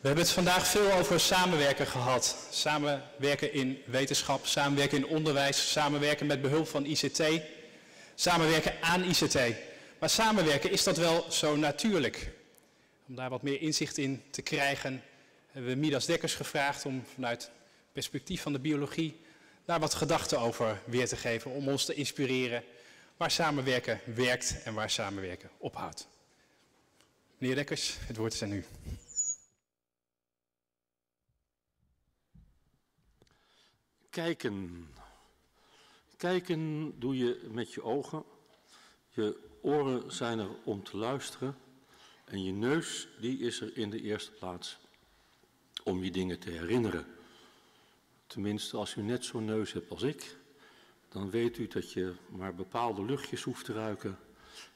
We hebben het vandaag veel over samenwerken gehad. Samenwerken in wetenschap, samenwerken in onderwijs, samenwerken met behulp van ICT, samenwerken aan ICT. Maar samenwerken, is dat wel zo natuurlijk? Om daar wat meer inzicht in te krijgen, hebben we Midas Dekkers gevraagd om vanuit perspectief van de biologie daar wat gedachten over weer te geven. Om ons te inspireren waar samenwerken werkt en waar samenwerken ophoudt. Meneer Dekkers, het woord is aan u. Kijken. Kijken doe je met je ogen. Je oren zijn er om te luisteren. En je neus, die is er in de eerste plaats om je dingen te herinneren. Tenminste, als u net zo'n neus hebt als ik, dan weet u dat je maar bepaalde luchtjes hoeft te ruiken.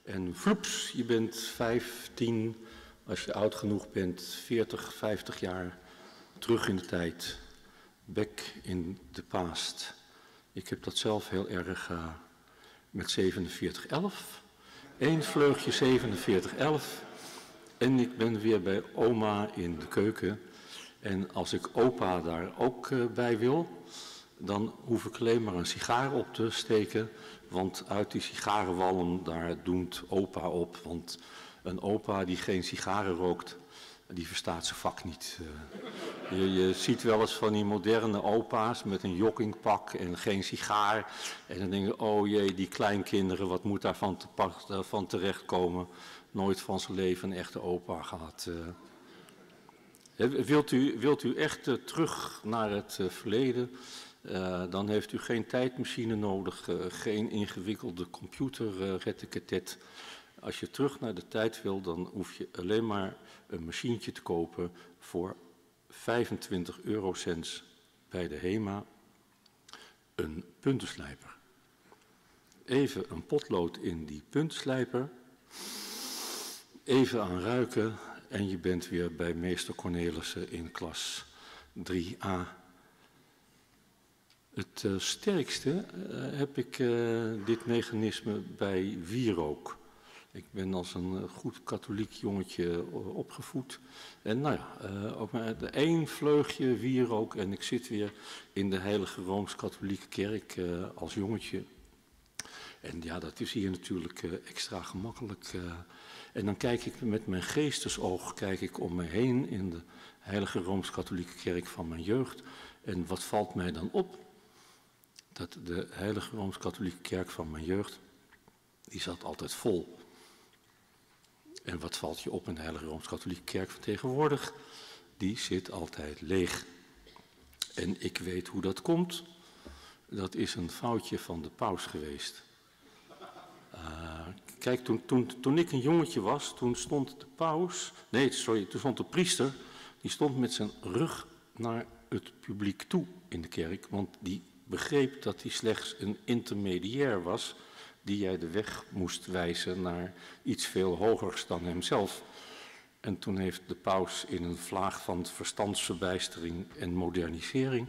En vloeps, je bent 15, als je oud genoeg bent, 40, 50 jaar terug in de tijd. Back in the past. Ik heb dat zelf heel erg uh, met 4711. Eén vleugje 4711. En ik ben weer bij oma in de keuken. En als ik opa daar ook uh, bij wil, dan hoef ik alleen maar een sigaar op te steken. Want uit die sigarenwalm, daar doet opa op. Want een opa die geen sigaren rookt, die verstaat zijn vak niet. Uh, je, je, ziet wel eens van die moderne opa's met een joggingpak en geen sigaar. En dan denk je, oh jee, die kleinkinderen, wat moet daar van, te, uh, van terechtkomen? Nooit van zijn leven een echte opa gehad. Uh, wilt, u, wilt u echt terug naar het verleden? Dan heeft u geen tijdmachine nodig, geen ingewikkelde. Uh, Als je terug naar de tijd wil, dan hoef je alleen maar een machientje te kopen voor 25 eurocents bij de HEMA. Een puntenslijper. Even een potlood in die puntenslijper. Even aan ruiken en je bent weer bij meester Cornelissen in klas 3a. Het uh, sterkste uh, heb ik uh, dit mechanisme bij wierook. Ik ben als een goed katholiek jongetje opgevoed. En nou ja, ook maar één vleugje wierook en ik zit weer in de heilige Rooms-Katholieke kerk als jongetje. En ja, dat is hier natuurlijk extra gemakkelijk. En dan kijk ik met mijn geestesoog kijk ik om me heen in de heilige Rooms-Katholieke kerk van mijn jeugd. En wat valt mij dan op? dat de heilige Rooms-Katholieke kerk van mijn jeugd, die zat altijd vol. En wat valt je op in de heilige Rooms-Katholieke kerk van tegenwoordig? Die zit altijd leeg. En ik weet hoe dat komt. Dat is een foutje van de paus geweest. Uh, kijk, toen, toen, toen ik een jongetje was, toen stond de paus, nee, sorry, toen stond de priester, die stond met zijn rug naar het publiek toe in de kerk, want die begreep dat hij slechts een intermediair was die jij de weg moest wijzen naar iets veel hogers dan hemzelf. En toen heeft de paus in een vlaag van verstandsverbijstering en modernisering,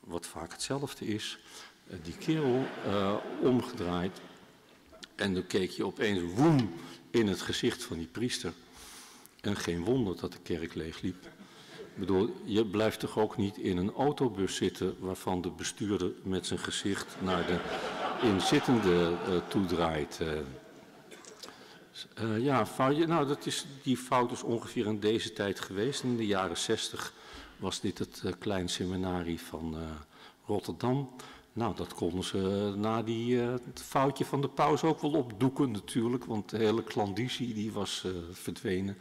wat vaak hetzelfde is, eh, die kerel uh, omgedraaid. En dan keek je opeens woem in het gezicht van die priester. En geen wonder dat de kerk leeg liep. Ik bedoel, je blijft toch ook niet in een autobus zitten waarvan de bestuurder met zijn gezicht naar de inzittende uh, toedraait. Uh, uh, ja, fout, nou, dat is, die fout is ongeveer in deze tijd geweest. In de jaren zestig was dit het klein seminarie van Rotterdam. Nou, dat konden ze na die, het foutje van de paus ook wel opdoeken natuurlijk, want de hele klandizie die was verdwenen.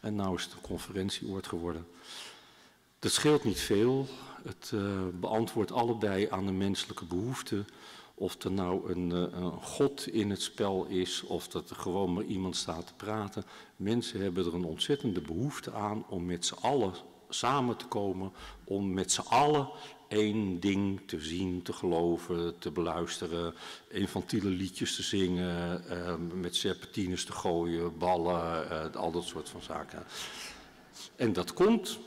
En nu is het een conferentieoord geworden. Dat scheelt niet veel. Het uh, beantwoordt allebei aan de menselijke behoeften. Of er nou een, uh, een, god in het spel is, of dat er gewoon maar iemand staat te praten. Mensen hebben er een ontzettende behoefte aan om met z'n allen samen te komen. Om met z'n allen één ding te zien, te geloven, te beluisteren. Infantiele liedjes te zingen, uh, met serpentines te gooien, ballen, al dat soort van zaken. En dat komt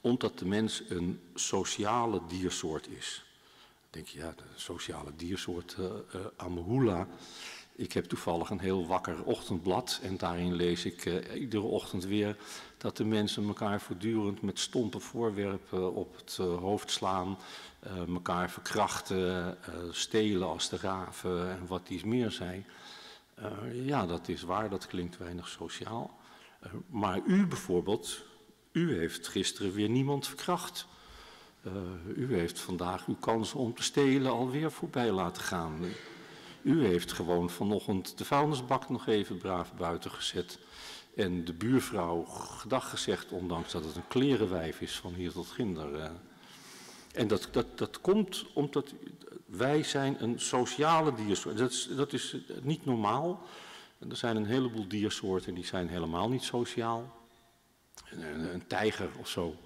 omdat de mens een sociale diersoort is. Denk je, ja, de sociale diersoort uh. Ik heb toevallig een heel wakker ochtendblad en daarin lees ik uh, iedere ochtend weer dat de mensen elkaar voortdurend met stompe voorwerpen op het hoofd slaan, elkaar verkrachten, stelen als de raven en wat iets meer zijn. ja, dat is waar, dat klinkt weinig sociaal. maar u bijvoorbeeld, u heeft gisteren weer niemand verkracht. U heeft vandaag uw kans om te stelen alweer voorbij laten gaan. U heeft gewoon vanochtend de vuilnisbak nog even braaf buiten gezet. En de buurvrouw gedag gezegd, ondanks dat het een klerenwijf is van hier tot ginder. Eh. En dat, dat, dat komt omdat wij zijn een sociale diersoort. Dat is, dat is niet normaal. Er zijn een heleboel diersoorten die zijn helemaal niet sociaal. Een, een tijger of zo,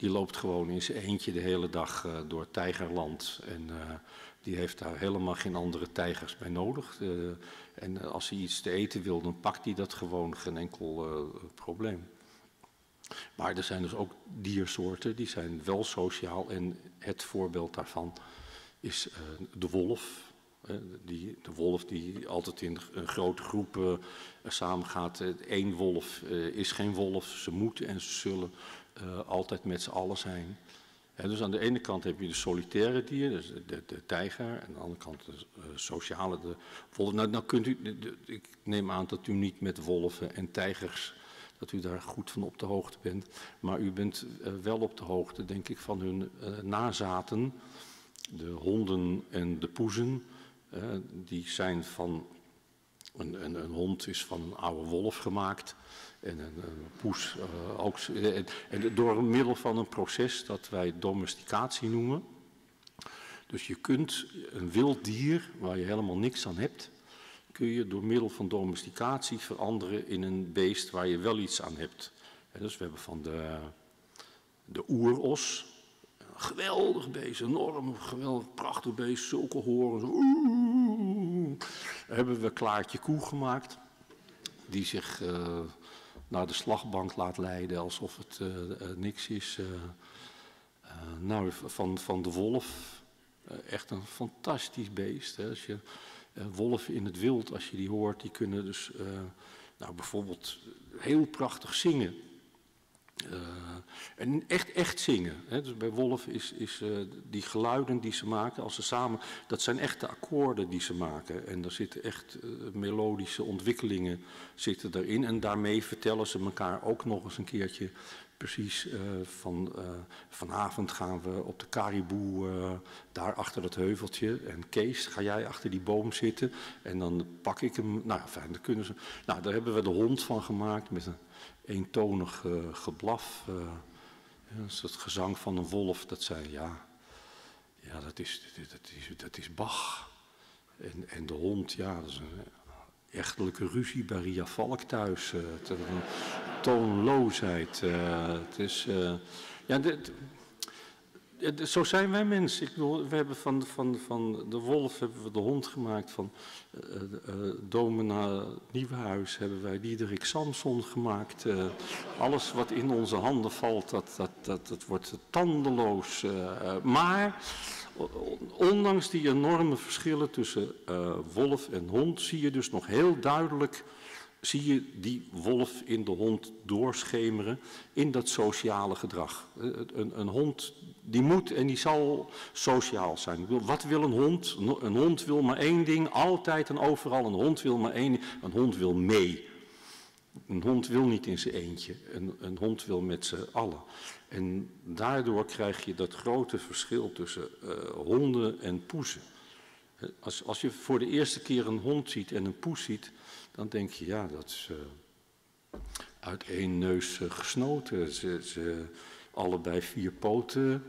die loopt gewoon in zijn eentje de hele dag uh, door tijgerland. En uh, die heeft daar helemaal geen andere tijgers bij nodig. Uh, en als hij iets te eten wil, dan pakt hij dat gewoon, geen enkel probleem. Maar er zijn dus ook diersoorten, die zijn wel sociaal. En het voorbeeld daarvan is de wolf. Die, de wolf die altijd in grote groepen samengaat. Eén wolf is geen wolf, ze moeten en ze zullen altijd met z'n allen zijn dus aan de ene kant heb je de solitaire dier, dus de, de, tijger, en aan de andere kant de uh, sociale, de wolf. Nou, nou kunt u, ik neem aan dat u niet met wolven en tijgers, dat u daar goed van op de hoogte bent, maar u bent uh, wel op de hoogte, denk ik, van hun nazaten, de honden en de poezen. die zijn van, een, een, een hond is van een oude wolf gemaakt en een, poes uh, ook. En, en, door middel van een proces dat wij domesticatie noemen. Dus je kunt een wild dier waar je helemaal niks aan hebt, kun je door middel van domesticatie veranderen in een beest waar je wel iets aan hebt. En dus we hebben van de, de oeros, geweldig beest, enorm, geweldig, prachtig beest, zulke horen. Zo, hebben we Klaartje Koe gemaakt, die zich uh, naar de slagbank laat leiden alsof het uh, uh, niks is. Uh, nou, van, van de wolf, echt een fantastisch beest. Hè. Als je wolven in het wild, als je die hoort, die kunnen dus nou, bijvoorbeeld heel prachtig zingen. Uh, en echt, echt zingen. Hè. Dus bij wolven is, is uh, die geluiden die ze maken, als ze samen, dat zijn echte akkoorden die ze maken. En er zitten echt uh, melodische ontwikkelingen zitten daarin. En daarmee vertellen ze elkaar ook nog eens een keertje precies van vanavond gaan we op de Caribou daar achter dat heuveltje. En Kees, ga jij achter die boom zitten? En dan pak ik hem. Nou, fijn, kunnen ze. Nou, daar hebben we de hond van gemaakt met een eentonig uh, geblaf. Uh, ja, het gezang van een wolf, dat zei ja, ja dat, is, dat, is, dat is Bach. En, en de hond, ja, dat is een echtelijke ruzie bij Ria Valk thuis. Uh, is toonloosheid. het is, ja, dit, zo zijn wij mensen. Ik we hebben van, van, van de wolf hebben we de hond gemaakt. Van uh, uh, Domina Nieuwenhuis hebben wij Diederik Samson gemaakt. Alles wat in onze handen valt, dat, dat, dat, dat wordt tandeloos. maar ondanks die enorme verschillen tussen wolf en hond zie je dus nog heel duidelijk zie je die wolf in de hond doorschemeren in dat sociale gedrag. Een, een, hond die moet en die zal sociaal zijn. Wat wil een hond? Een hond wil maar één ding, altijd en overal. Een hond wil maar één ding, een hond wil mee. Een hond wil niet in zijn eentje, een, een hond wil met z'n allen. En daardoor krijg je dat grote verschil tussen uh, honden en poezen. Als, als je voor de eerste keer een hond ziet en een poes ziet, dan denk je, ja, dat is uh, uit één neus uh, gesnoten. Ze, ze, allebei vier poten,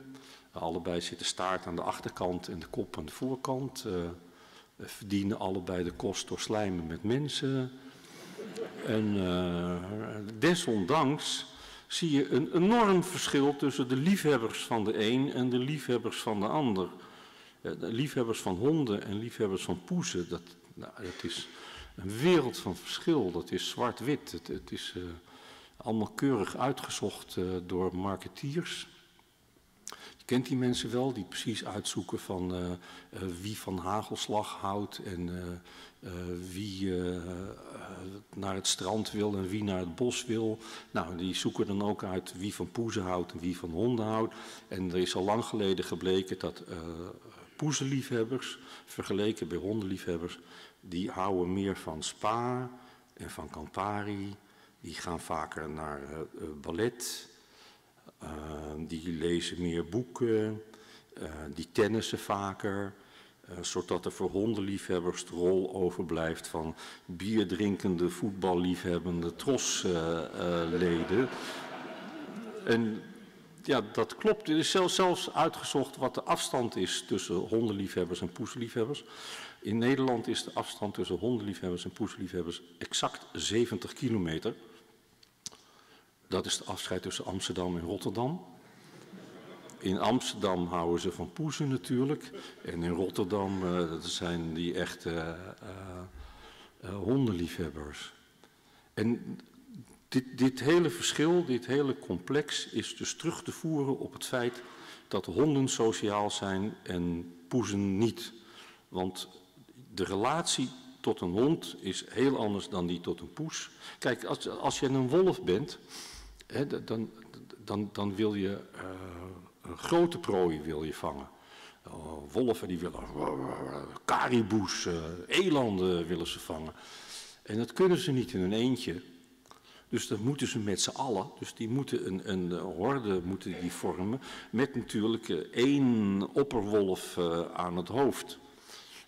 allebei zit de staart aan de achterkant en de kop aan de voorkant. Uh, verdienen allebei de kost door slijmen met mensen. En desondanks zie je een enorm verschil tussen de liefhebbers van de een en de liefhebbers van de ander. De liefhebbers van honden en liefhebbers van poezen, dat, nou, dat is een wereld van verschil. Dat is zwart-wit. Het, is uh, allemaal keurig uitgezocht uh, door marketeers. Je kent die mensen wel, die precies uitzoeken van uh, wie van hagelslag houdt en wie naar het strand wil en wie naar het bos wil. Nou, die zoeken dan ook uit wie van poezen houdt en wie van honden houdt. En er is al lang geleden gebleken dat poezenliefhebbers, vergeleken bij hondenliefhebbers, die houden meer van spa en van Campari. Die gaan vaker naar ballet. Uh, die lezen meer boeken, die tennissen vaker, zodat er voor hondenliefhebbers de rol overblijft van bierdrinkende, voetballiefhebbende trosleden. en ja, dat klopt. Er is zelfs, zelfs uitgezocht wat de afstand is tussen hondenliefhebbers en poesliefhebbers. In Nederland is de afstand tussen hondenliefhebbers en poesliefhebbers exact 70 kilometer. Dat is de afscheid tussen Amsterdam en Rotterdam. In Amsterdam houden ze van poezen natuurlijk. En in Rotterdam dat zijn die echte uh, uh, hondenliefhebbers. En dit, dit hele verschil, dit hele complex is dus terug te voeren op het feit dat honden sociaal zijn en poezen niet. Want de relatie tot een hond is heel anders dan die tot een poes. Kijk, als, als je een wolf bent, hè, dan, dan, dan wil je uh, een grote prooi wil je vangen. Uh, wolven die willen, uh, kariboes, elanden willen ze vangen. En dat kunnen ze niet in een eentje. Dus dat moeten ze met z'n allen. Dus die moeten een, een horde moeten die vormen. Met natuurlijk één opperwolf aan het hoofd.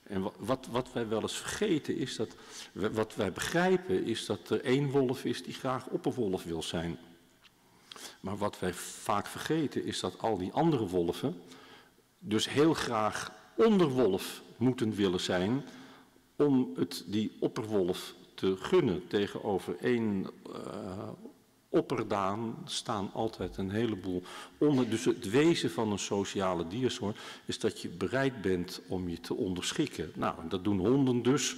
En wat, wat, wij wel eens vergeten is dat, wat wij begrijpen is dat er één wolf is die graag opperwolf wil zijn. Maar wat wij vaak vergeten is dat al die andere wolven dus heel graag onderwolf moeten willen zijn om het die opperwolf te gunnen. Tegenover één uh, opperdaan staan altijd een heleboel onder. Dus het wezen van een sociale diersoort is dat je bereid bent om je te onderschikken. Nou, dat doen honden dus.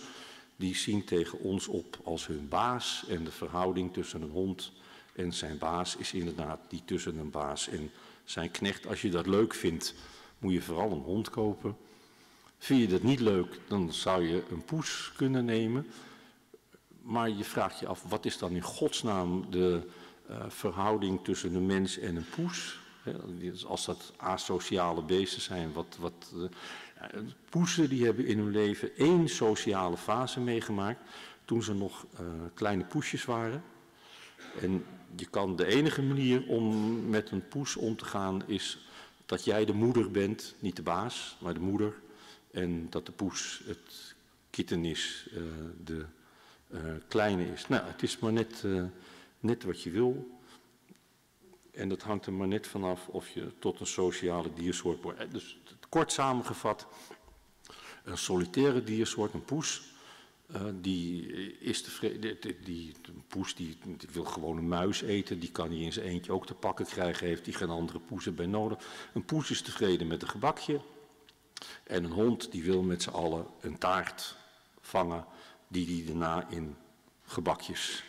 Die zien tegen ons op als hun baas en de verhouding tussen een hond en zijn baas is inderdaad die tussen een baas en zijn knecht. Als je dat leuk vindt, moet je vooral een hond kopen. Vind je dat niet leuk, dan zou je een poes kunnen nemen. Maar je vraagt je af, wat is dan in godsnaam de uh, verhouding tussen een mens en een poes? als dat asociale beesten zijn, wat, wat uh, poesen die hebben in hun leven één sociale fase meegemaakt toen ze nog uh, kleine poesjes waren. En je kan de enige manier om met een poes om te gaan is dat jij de moeder bent, niet de baas, maar de moeder. En dat de poes het kitten is, de kleine is. Nou, het is maar net, net wat je wil. En dat hangt er maar net vanaf of je tot een sociale diersoort wordt. Dus kort samengevat, een solitaire diersoort, een poes, uh, die is tevreden, die, die, poes die, die, wil gewoon een muis eten, die kan hij in zijn eentje ook te pakken krijgen, heeft hij geen andere poezen bij nodig. Een poes is tevreden met een gebakje en een hond die wil met z'n allen een taart vangen die hij daarna in gebakjes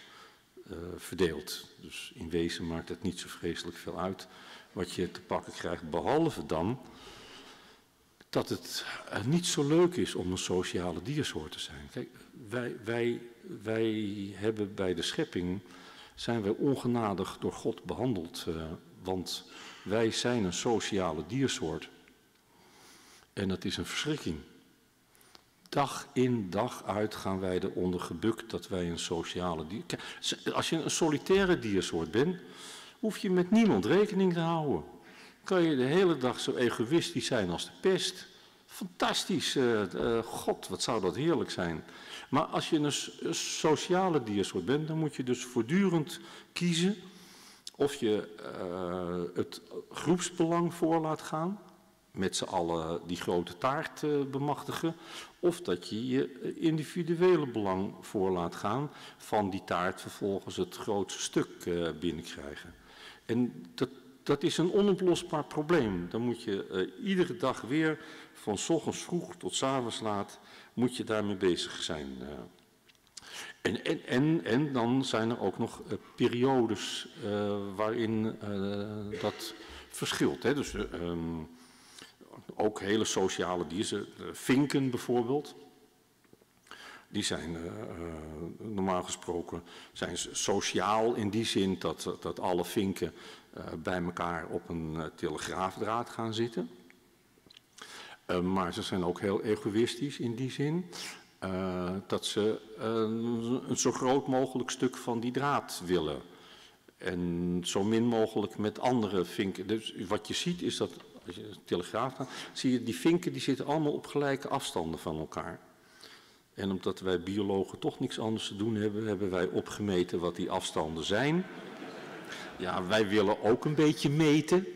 uh, verdeelt. Dus in wezen maakt het niet zo vreselijk veel uit wat je te pakken krijgt, behalve dan dat het niet zo leuk is om een sociale diersoort te zijn. Kijk, wij, wij, wij hebben bij de schepping, zijn wij ongenadig door God behandeld, uh, want wij zijn een sociale diersoort. En dat is een verschrikking. Dag in, dag uit gaan wij eronder gebukt dat wij een sociale dier... Als je een solitaire diersoort bent, hoef je met niemand rekening te houden kan je de hele dag zo egoïstisch zijn als de pest. Fantastisch, uh, uh, god, wat zou dat heerlijk zijn. Maar als je een sociale diersoort bent, dan moet je dus voortdurend kiezen of je uh, het groepsbelang voor laat gaan, met z'n allen die grote taart bemachtigen, of dat je je individuele belang voor laat gaan, van die taart vervolgens het grootste stuk binnenkrijgen. En dat dat is een onoplosbaar probleem. Dan moet je uh, iedere dag weer van ochtends vroeg tot s avonds laat moet je daarmee bezig zijn. Uh. En, en, en, en dan zijn er ook nog periodes waarin dat verschilt. Hè? Dus ehm, ook hele sociale dieren, vinken bijvoorbeeld. Die zijn normaal gesproken zijn sociaal in die zin dat, dat alle vinken bij elkaar op een telegraafdraad gaan zitten. Maar ze zijn ook heel egoïstisch in die zin dat ze een zo groot mogelijk stuk van die draad willen. En zo min mogelijk met andere vinken. Dus wat je ziet is dat, je een telegraaf gaat, zie je die vinken die zitten allemaal op gelijke afstanden van elkaar. En omdat wij biologen toch niks anders te doen hebben, hebben wij opgemeten wat die afstanden zijn. Ja, wij willen ook een beetje meten.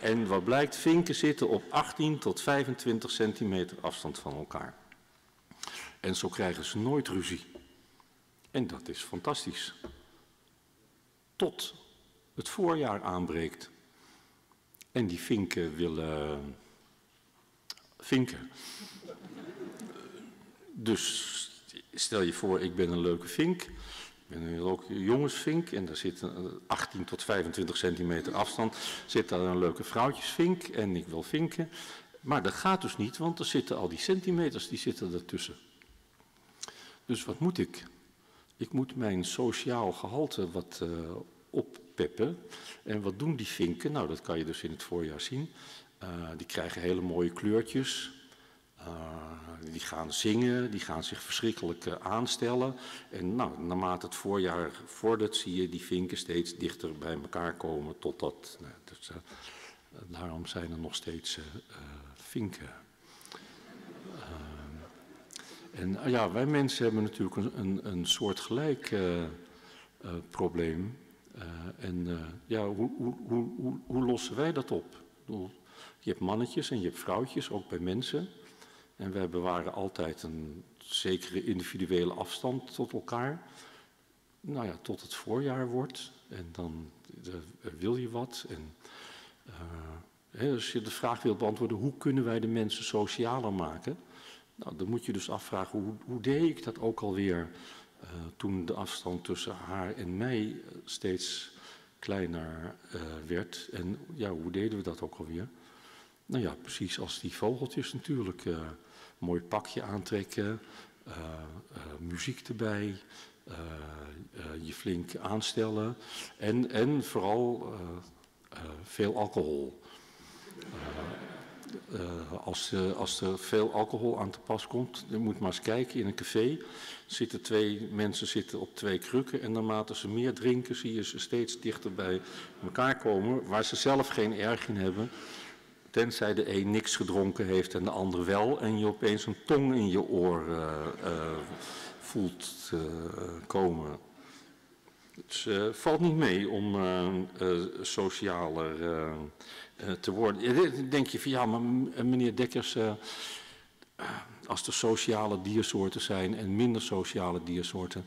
En wat blijkt, vinken zitten op 18 tot 25 centimeter afstand van elkaar. En zo krijgen ze nooit ruzie. En dat is fantastisch. Tot het voorjaar aanbreekt. En die vinken willen vinken. Dus stel je voor, ik ben een leuke vink. Ik ben een jongensvink en daar zit 18 tot 25 centimeter afstand. Zit daar een leuke vrouwtjesvink en ik wil vinken. Maar dat gaat dus niet, want er zitten al die centimeters, die zitten ertussen. Dus wat moet ik? Ik moet mijn sociaal gehalte wat uh, oppeppen. En wat doen die vinken? Nou, dat kan je dus in het voorjaar zien. Uh, die krijgen hele mooie kleurtjes. Uh, die gaan zingen, die gaan zich verschrikkelijk uh, aanstellen. En nou, naarmate het voorjaar vordert, zie je die vinken steeds dichter bij elkaar komen. Totdat, nou, dus, daarom zijn er nog steeds vinken. en ja, wij mensen hebben natuurlijk een, een, een soortgelijk probleem. En ja, hoe, hoe, hoe, hoe lossen wij dat op? Je hebt mannetjes en je hebt vrouwtjes, ook bij mensen. En wij bewaren altijd een zekere individuele afstand tot elkaar. Nou ja, tot het voorjaar wordt. En dan uh, wil je wat. En, uh, als je de vraag wilt beantwoorden, hoe kunnen wij de mensen socialer maken? Nou, dan moet je dus afvragen, hoe, hoe deed ik dat ook alweer uh, toen de afstand tussen haar en mij steeds kleiner werd? En ja, hoe deden we dat ook alweer? Nou ja, precies als die vogeltjes natuurlijk mooi pakje aantrekken, muziek erbij, je flink aanstellen en, en vooral veel alcohol. Als, als er veel alcohol aan te pas komt, je moet maar eens kijken in een café. Zitten twee mensen zitten op twee krukken en naarmate ze meer drinken, zie je ze steeds dichter bij elkaar komen, waar ze zelf geen erg in hebben. Tenzij de een niks gedronken heeft en de ander wel. En je opeens een tong in je oor uh, voelt komen. Het valt niet mee om socialer te worden. Denk je van ja, maar meneer Dekkers, als er sociale diersoorten zijn en minder sociale diersoorten,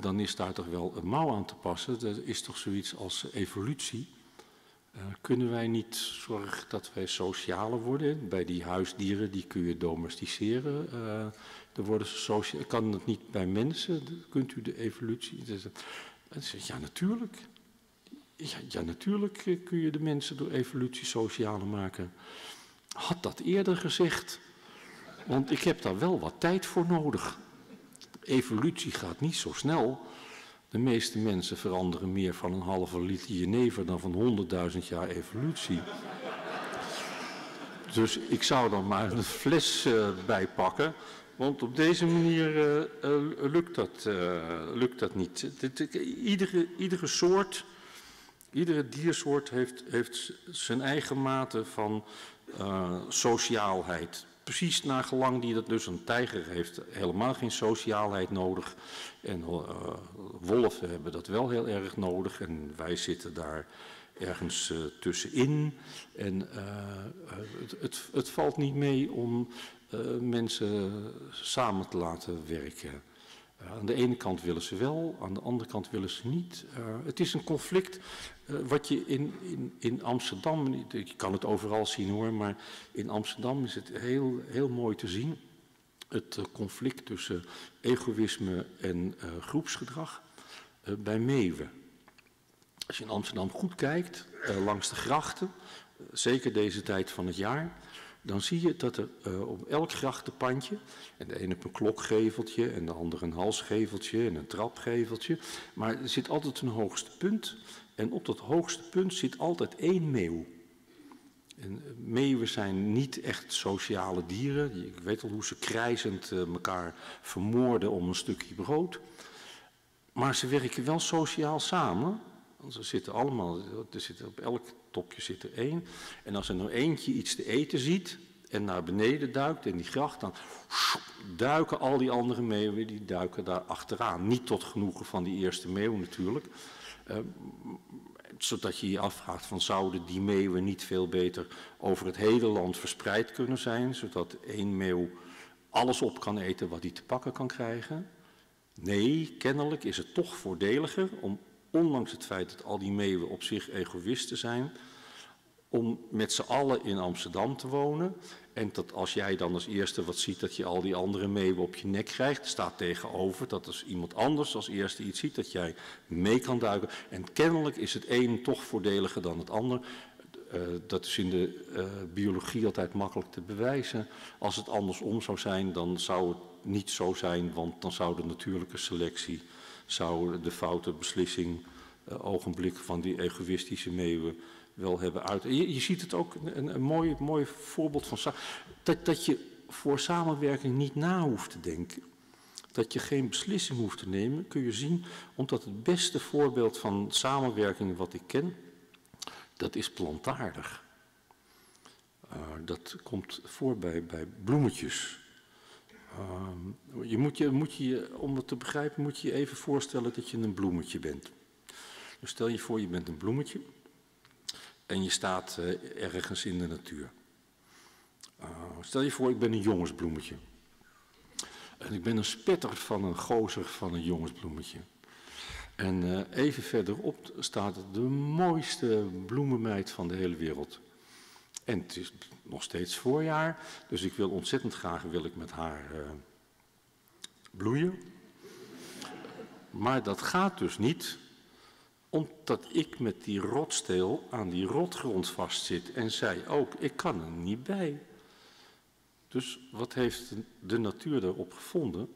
dan is daar toch wel een mouw aan te passen. Er is toch zoiets als evolutie. Kunnen wij niet zorgen dat wij socialer worden? Bij die huisdieren, die kun je domesticeren. Dan worden. Kan dat niet bij mensen? Kunt u de evolutie... Ja, natuurlijk. Ja, ja, natuurlijk eh, kun je de mensen door evolutie socialer maken. Had dat eerder gezegd. Want ik heb daar wel wat tijd voor nodig. Evolutie gaat niet zo snel. De meeste mensen veranderen meer van een halve liter jenever dan van honderdduizend jaar evolutie. Dus ik zou dan maar een fles uh, bijpakken, want op deze manier uh, lukt, dat, lukt dat niet. Iedere, iedere soort, iedere diersoort heeft, heeft zijn eigen mate van sociaalheid precies naar gelang die dat dus een tijger heeft helemaal geen sociaalheid nodig. En uh, wolven hebben dat wel heel erg nodig en wij zitten daar ergens uh, tussenin. En uh, het, het, het, valt niet mee om mensen samen te laten werken. Uh, aan de ene kant willen ze wel, aan de andere kant willen ze niet. Uh, het is een conflict uh, wat je in, in, in Amsterdam, je kan het overal zien hoor, maar in Amsterdam is het heel, heel mooi te zien. Het conflict tussen egoïsme en groepsgedrag bij Meeuwen. Als je in Amsterdam goed kijkt, langs de grachten, zeker deze tijd van het jaar, dan zie je dat er uh, op elk grachtenpandje, en de ene een klokgeveltje en de andere een halsgeveltje en een trapgeveltje, maar er zit altijd een hoogste punt en op dat hoogste punt zit altijd één meeuw. En meeuwen zijn niet echt sociale dieren. Ik weet al hoe ze krijzend elkaar vermoorden om een stukje brood. Maar ze werken wel sociaal samen. Want ze zitten allemaal, er zit op elk topje zit er één. En als er nou eentje iets te eten ziet en naar beneden duikt in die gracht, dan duiken al die andere meeuwen, die duiken daar achteraan. Niet tot genoegen van die eerste meeuw natuurlijk. Uh, zodat je je afvraagt van zouden die meeuwen niet veel beter over het hele land verspreid kunnen zijn, zodat één meeuw alles op kan eten wat hij te pakken kan krijgen. Nee, kennelijk is het toch voordeliger om, ondanks het feit dat al die meeuwen op zich egoïsten zijn, om met z'n allen in Amsterdam te wonen. En dat als jij dan als eerste wat ziet dat je al die andere meeuwen op je nek krijgt, staat tegenover dat als iemand anders als eerste iets ziet, dat jij mee kan duiken. En kennelijk is het een toch voordeliger dan het ander. Uh, dat is in de uh, biologie altijd makkelijk te bewijzen. Als het andersom zou zijn, dan zou het niet zo zijn, want dan zou de natuurlijke selectie, zou de foute beslissing, uh, ogenblik van die egoïstische meeuwen wel hebben uit. Je, ziet het ook, een, een mooi, mooi voorbeeld van dat, dat je voor samenwerking niet na hoeft te denken. Dat je geen beslissing hoeft te nemen, kun je zien, omdat het beste voorbeeld van samenwerking wat ik ken, dat is plantaardig. Uh, dat komt voor bij, bij bloemetjes. Uh, je moet je, moet je, om het te begrijpen, moet je je even voorstellen dat je een bloemetje bent. Dus stel je voor, je bent een bloemetje en je staat uh, ergens in de natuur. Uh, stel je voor, ik ben een jongensbloemetje. En ik ben een spetter van een gozer van een jongensbloemetje. En uh, even verderop staat de mooiste bloemenmeid van de hele wereld. En het is nog steeds voorjaar, dus ik wil ontzettend graag wil ik met haar bloeien. Maar dat gaat dus niet omdat ik met die rotsteel aan die rotgrond vastzit en zij ook, ik kan er niet bij. Dus wat heeft de natuur daarop gevonden?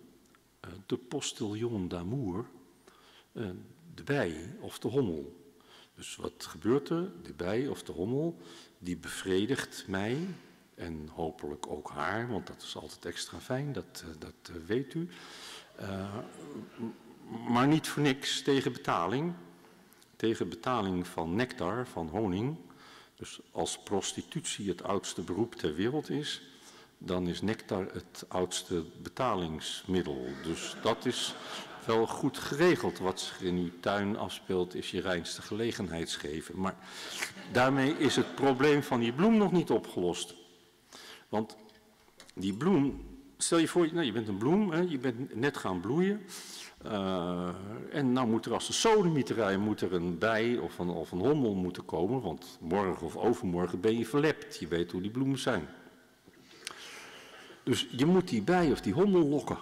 Uh, de postillon d'amour, uh, de bij of de hommel. Dus wat gebeurt er? De bij of de hommel, die bevredigt mij en hopelijk ook haar, want dat is altijd extra fijn, dat, uh, dat weet u. maar niet voor niks tegen betaling tegen betaling van nectar, van honing. Dus als prostitutie het oudste beroep ter wereld is, dan is nectar het oudste betalingsmiddel. Dus dat is wel goed geregeld. Wat zich in uw tuin afspeelt, is je reinste gelegenheidsgeven. Maar daarmee is het probleem van die bloem nog niet opgelost. Want die bloem, stel je voor, nou, je bent een bloem, hè, je bent net gaan bloeien. Uh, en nou moet er als de sodemieterij moet er een bij of een, of een hommel moeten komen, want morgen of overmorgen ben je verlept. Je weet hoe die bloemen zijn. Dus je moet die bij of die hommel lokken.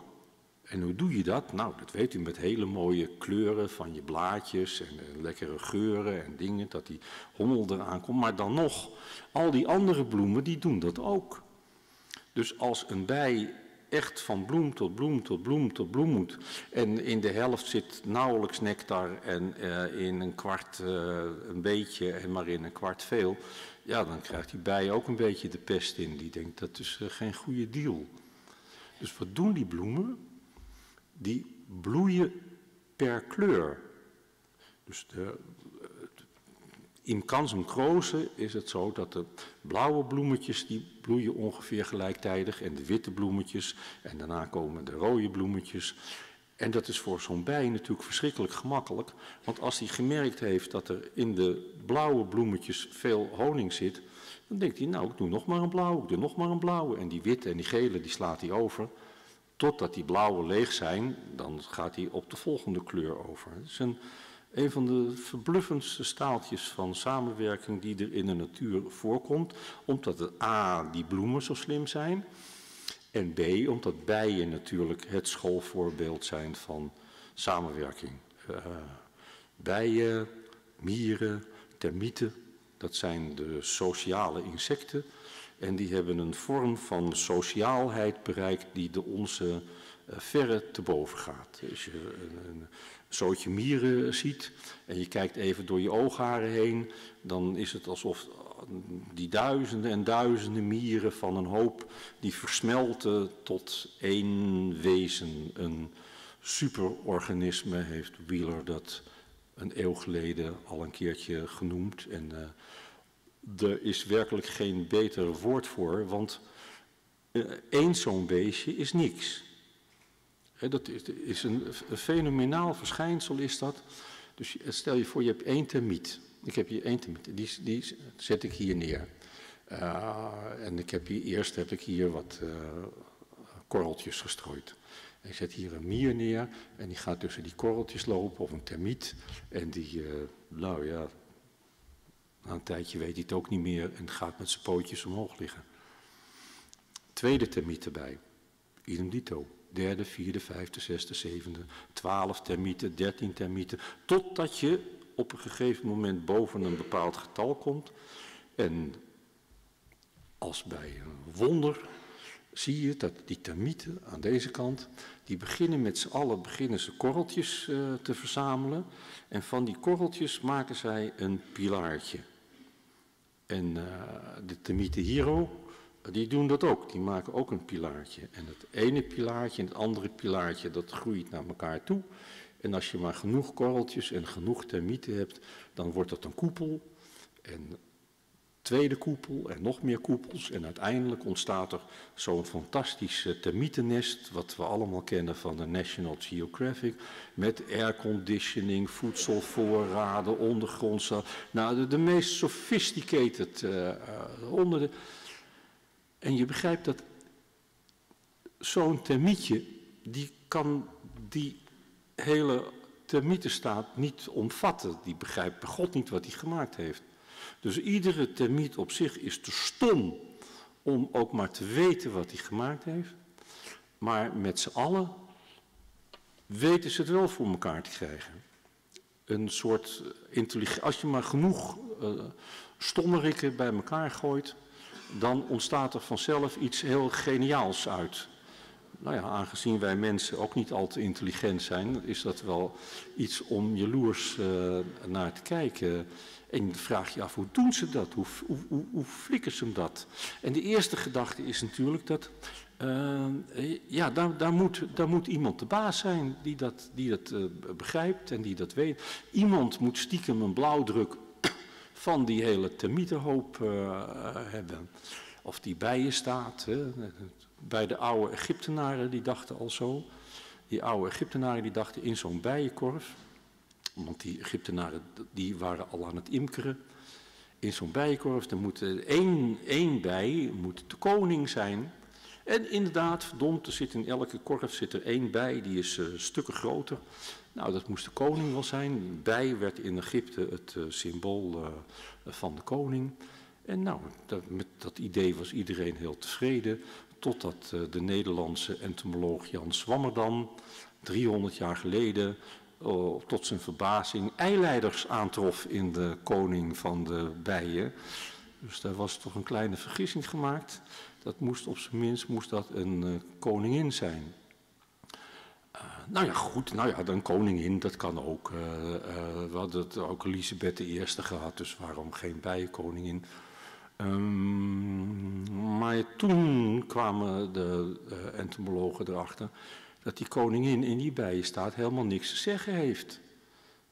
En hoe doe je dat? Nou, dat weet u met hele mooie kleuren van je blaadjes en, lekkere geuren en dingen, dat die hommel eraan komt. Maar dan nog, al die andere bloemen, die doen dat ook. Dus als een bij echt van bloem tot bloem tot bloem tot bloem moet. En in de helft zit nauwelijks nectar en uh, in een kwart uh, een beetje en maar in een kwart veel. Ja, dan krijgt die bij ook een beetje de pest in. Die denkt dat is uh, geen goede deal. Dus wat doen die bloemen? Die bloeien per kleur. Dus de, in Kansum Krozen is het zo dat de blauwe bloemetjes die bloeien ongeveer gelijktijdig en de witte bloemetjes en daarna komen de rode bloemetjes. En dat is voor zo'n bij natuurlijk verschrikkelijk gemakkelijk, want als hij gemerkt heeft dat er in de blauwe bloemetjes veel honing zit, dan denkt hij nou ik doe nog maar een blauwe, ik doe nog maar een blauwe en die witte en die gele die slaat hij over. Totdat die blauwe leeg zijn, dan gaat hij op de volgende kleur over. Het is een een van de verbluffendste staaltjes van samenwerking die er in de natuur voorkomt. Omdat het A, die bloemen zo slim zijn. En B, omdat bijen natuurlijk het schoolvoorbeeld zijn van samenwerking. Uh, bijen mieren, termieten. Dat zijn de sociale insecten. En die hebben een vorm van sociaalheid bereikt die de onze uh, verre te boven gaat. Als je een, een zootje mieren ziet en je kijkt even door je oogharen heen, dan is het alsof die duizenden en duizenden mieren van een hoop die versmelten tot één wezen. Een superorganisme heeft Wheeler dat een eeuw geleden al een keertje genoemd. En uh, er is werkelijk geen beter woord voor, want uh, één zo'n beestje is niks. Dat is, een, fenomenaal verschijnsel is dat. Dus stel je voor, je hebt één termiet. Ik heb hier één termiet, die, die zet ik hier neer. Uh, en ik heb hier, eerst heb ik hier wat korreltjes gestrooid. Ik zet hier een mier neer en die gaat tussen die korreltjes lopen of een termiet. En die, nou ja, na een tijdje weet hij het ook niet meer en gaat met zijn pootjes omhoog liggen. Tweede termiet erbij, idem dito. Derde, vierde, vijfde, zesde, zevende, twaalf termieten, dertien termieten. Totdat je op een gegeven moment boven een bepaald getal komt. En als bij een wonder zie je dat die termieten aan deze kant, die beginnen met z'n allen beginnen ze korreltjes uh, te verzamelen. En van die korreltjes maken zij een pilaartje. En uh, de termieten hiero, die doen dat ook. Die maken ook een pilaartje. En het ene pilaartje en het andere pilaartje, dat groeit naar elkaar toe. En als je maar genoeg korreltjes en genoeg termieten hebt, dan wordt dat een koepel. En tweede koepel en nog meer koepels. En uiteindelijk ontstaat er zo'n fantastisch termietennest, wat we allemaal kennen van de National Geographic, met airconditioning, voedselvoorraden, ondergrondse, nou de, meest sophisticated uh. En je begrijpt dat zo'n termietje, die kan die hele termietenstaat niet omvatten. Die begrijpt God niet wat hij gemaakt heeft. Dus iedere termiet op zich is te stom om ook maar te weten wat hij gemaakt heeft. Maar met z'n allen weten ze het wel voor elkaar te krijgen. Een soort intelligentie. Als je maar genoeg uh, stommerikken bij elkaar gooit, dan ontstaat er vanzelf iets heel geniaals uit. Nou ja, aangezien wij mensen ook niet al te intelligent zijn, is dat wel iets om jaloers uh, naar te kijken. En je vraagt je af, hoe doen ze dat? Hoe, hoe, hoe, flikken ze dat? En de eerste gedachte is natuurlijk dat, uh, ja, daar, daar, moet, daar moet iemand de baas zijn die dat, die dat uh, begrijpt en die dat weet. Iemand moet stiekem een blauwdruk van die hele termietenhoop hebben. Of die bij je staat. Hè. Bij de oude Egyptenaren, die dachten al zo. Die oude Egyptenaren die dachten in zo'n bijenkorf want die Egyptenaren die waren al aan het imkeren. In zo'n bijenkorf, er moet één, één bij, moet de koning zijn. En inderdaad, verdomd, er zit in elke korf zit er één bij, die is uh, stukken groter. Nou, dat moest de koning wel zijn. Bij werd in Egypte het uh, symbool uh, van de koning. En nou, dat, met dat idee was iedereen heel tevreden. Totdat de Nederlandse entomoloog Jan Swammerdam 300 jaar geleden oh, tot zijn verbazing eileiders aantrof in de koning van de bijen. Dus daar was toch een kleine vergissing gemaakt. Dat moest op zijn minst moest dat een uh, koningin zijn. Nou ja, goed, nou ja, een koningin, dat kan ook. We hadden het ook Elisabeth I gehad, dus waarom geen bijenkoningin? Um, maar toen kwamen de entomologen erachter dat die koningin in die bijenstaat helemaal niks te zeggen heeft.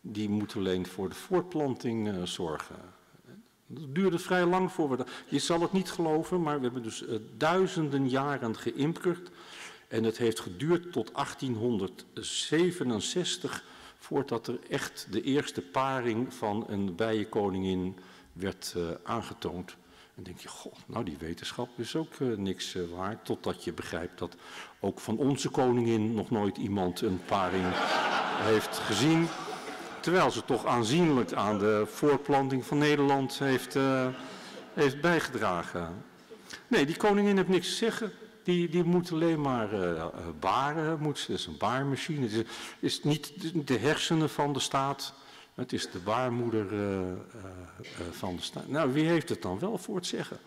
Die moet alleen voor de voortplanting uh, zorgen. Dat duurde vrij lang voor we. Je zal het niet geloven, maar we hebben dus uh, duizenden jaren geïmkerd. En het heeft geduurd tot 1867 voordat er echt de eerste paring van een bijenkoningin werd uh, aangetoond. En denk je, god, nou die wetenschap is ook uh, niks uh, waard. Totdat je begrijpt dat ook van onze koningin nog nooit iemand een paring heeft gezien. Terwijl ze toch aanzienlijk aan de voortplanting van Nederland heeft, uh, heeft bijgedragen. Nee, die koningin heeft niks te zeggen. Die, die moet alleen maar baren. Moet, dat is een baarmachine. Het is, is niet de hersenen van de staat. Het is de baarmoeder uh, uh, van de staat. Nou, wie heeft het dan wel voor het zeggen?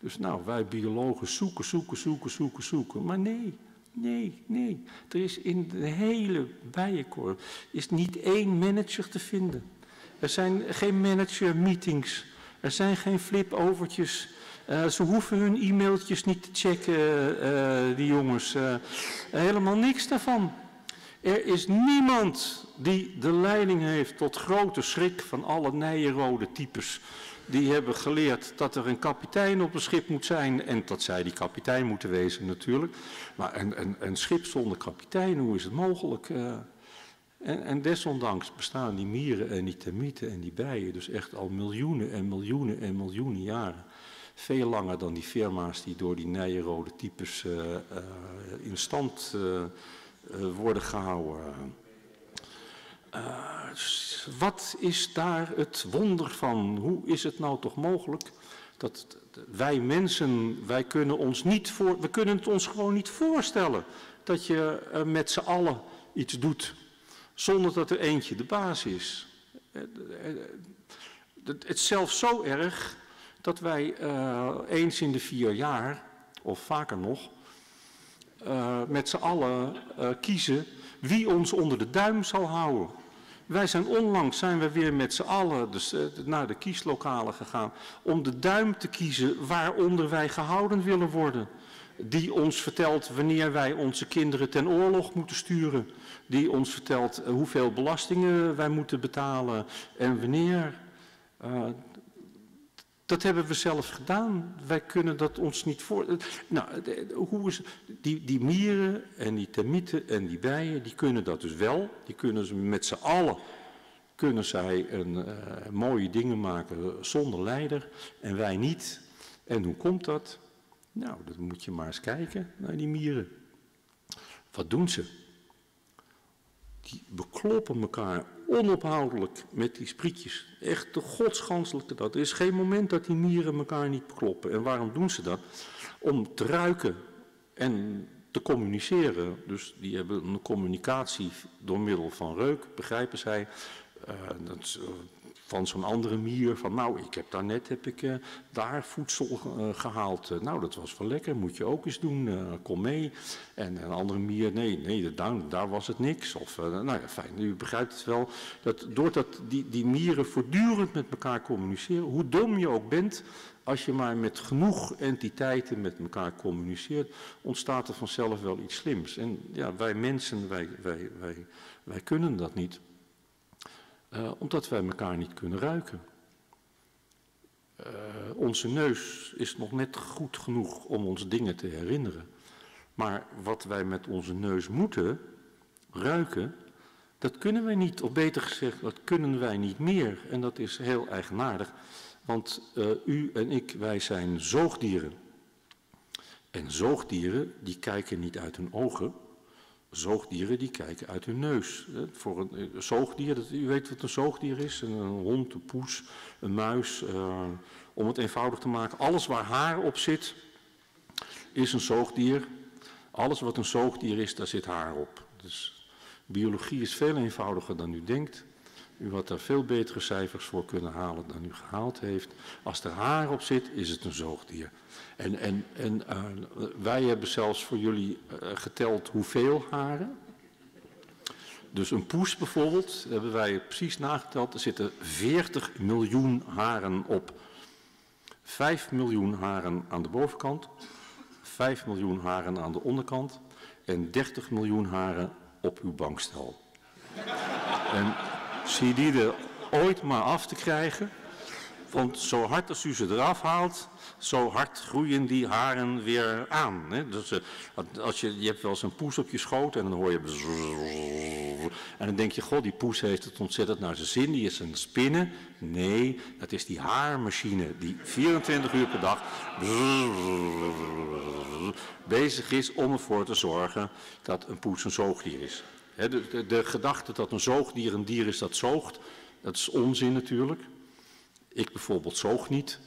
Dus nou, wij biologen zoeken, zoeken, zoeken, zoeken, zoeken. Maar nee, nee, nee. Er is in de hele bijenkorf is niet één manager te vinden. Er zijn geen manager-meetings. Er zijn geen flip-overtjes. Ze hoeven hun e-mailtjes niet te checken, die jongens. Helemaal niks daarvan. Er is niemand die de leiding heeft tot grote schrik van alle nijenrode types. Die hebben geleerd dat er een kapitein op een schip moet zijn en dat zij die kapitein moeten wezen natuurlijk. Maar een, een, een schip zonder kapitein, hoe is het mogelijk? En, en, desondanks bestaan die mieren en die termieten en die bijen dus echt al miljoenen en miljoenen en miljoenen jaren. Veel langer dan die firma's die door die nijenrode types uh, uh, in stand worden gehouden. wat is daar het wonder van? Hoe is het nou toch mogelijk dat wij mensen, wij kunnen ons niet voor, we kunnen het ons gewoon niet voorstellen dat je met z'n allen iets doet zonder dat er eentje de baas is. Het is zelfs zo erg dat wij eens in de vier jaar, of vaker nog, uh, met z'n allen uh, kiezen wie ons onder de duim zal houden. Wij zijn onlangs zijn we weer met z'n allen dus, naar de kieslokalen gegaan om de duim te kiezen waaronder wij gehouden willen worden. Die ons vertelt wanneer wij onze kinderen ten oorlog moeten sturen. Die ons vertelt hoeveel belastingen wij moeten betalen en wanneer. Dat hebben we zelf gedaan. Wij kunnen dat ons niet voor. Nou, hoe is, die, die mieren en die termieten en die bijen, die kunnen dat dus wel. Die kunnen ze met z'n allen kunnen zij een, uh, mooie dingen maken zonder leider en wij niet. En hoe komt dat? Nou, dat moet je maar eens kijken naar die mieren. Wat doen ze? Die bekloppen elkaar onophoudelijk met die sprietjes. Echt de godsganselijke dat. Er is geen moment dat die mieren elkaar niet bekloppen. En waarom doen ze dat? Om te ruiken en te communiceren. Dus die hebben een communicatie door middel van reuk, begrijpen zij. Uh, dat, uh, van zo'n andere mier. Van nou, ik heb daar net heb ik, uh, daar voedsel uh, gehaald. Uh, nou, dat was wel lekker, moet je ook eens doen. kom mee. En een andere mier, nee, nee daar, daar was het niks. Of, nou ja, fijn, u begrijpt het wel. Dat doordat die, die mieren voortdurend met elkaar communiceren, hoe dom je ook bent, als je maar met genoeg entiteiten met elkaar communiceert, ontstaat er vanzelf wel iets slims. En ja, wij mensen, wij, wij, wij kunnen dat niet. Uh, omdat wij elkaar niet kunnen ruiken. Uh, onze neus is nog net goed genoeg om ons dingen te herinneren. Maar wat wij met onze neus moeten ruiken, dat kunnen wij niet. Of beter gezegd, dat kunnen wij niet meer. En dat is heel eigenaardig. Want uh, u en ik, wij zijn zoogdieren. En zoogdieren, die kijken niet uit hun ogen, zoogdieren die kijken uit hun neus. Voor een, een zoogdier, dat, u weet wat een zoogdier is, een, hond, een poes, een muis. Uh, om het eenvoudig te maken, alles waar haar op zit, is een zoogdier. Alles wat een zoogdier is, daar zit haar op. Dus biologie is veel eenvoudiger dan u denkt. U had daar veel betere cijfers voor kunnen halen dan u gehaald heeft. Als er haar op zit, is het een zoogdier. En, en, en uh, wij hebben zelfs voor jullie uh, geteld hoeveel haren. Dus een poes bijvoorbeeld, hebben wij precies nageteld, er zitten 40 miljoen haren op. 5 miljoen haren aan de bovenkant, 5 miljoen haren aan de onderkant en 30 miljoen haren op uw bankstel. en zie die ooit maar af te krijgen, want zo hard als u ze eraf haalt, zo hard groeien die haren weer aan. Hè? Dus, uh, als je, je hebt wel eens een poes op je schoot en dan hoor je... En dan denk je, god, die poes heeft het ontzettend naar zijn zin, die is een spinnen. Nee, dat is die haarmachine die 24 uur per dag bezig is om ervoor te zorgen dat een poes een zoogdier is. De, de, gedachte dat een zoogdier een dier is dat zoogt, dat is onzin natuurlijk. Ik bijvoorbeeld zoog niet.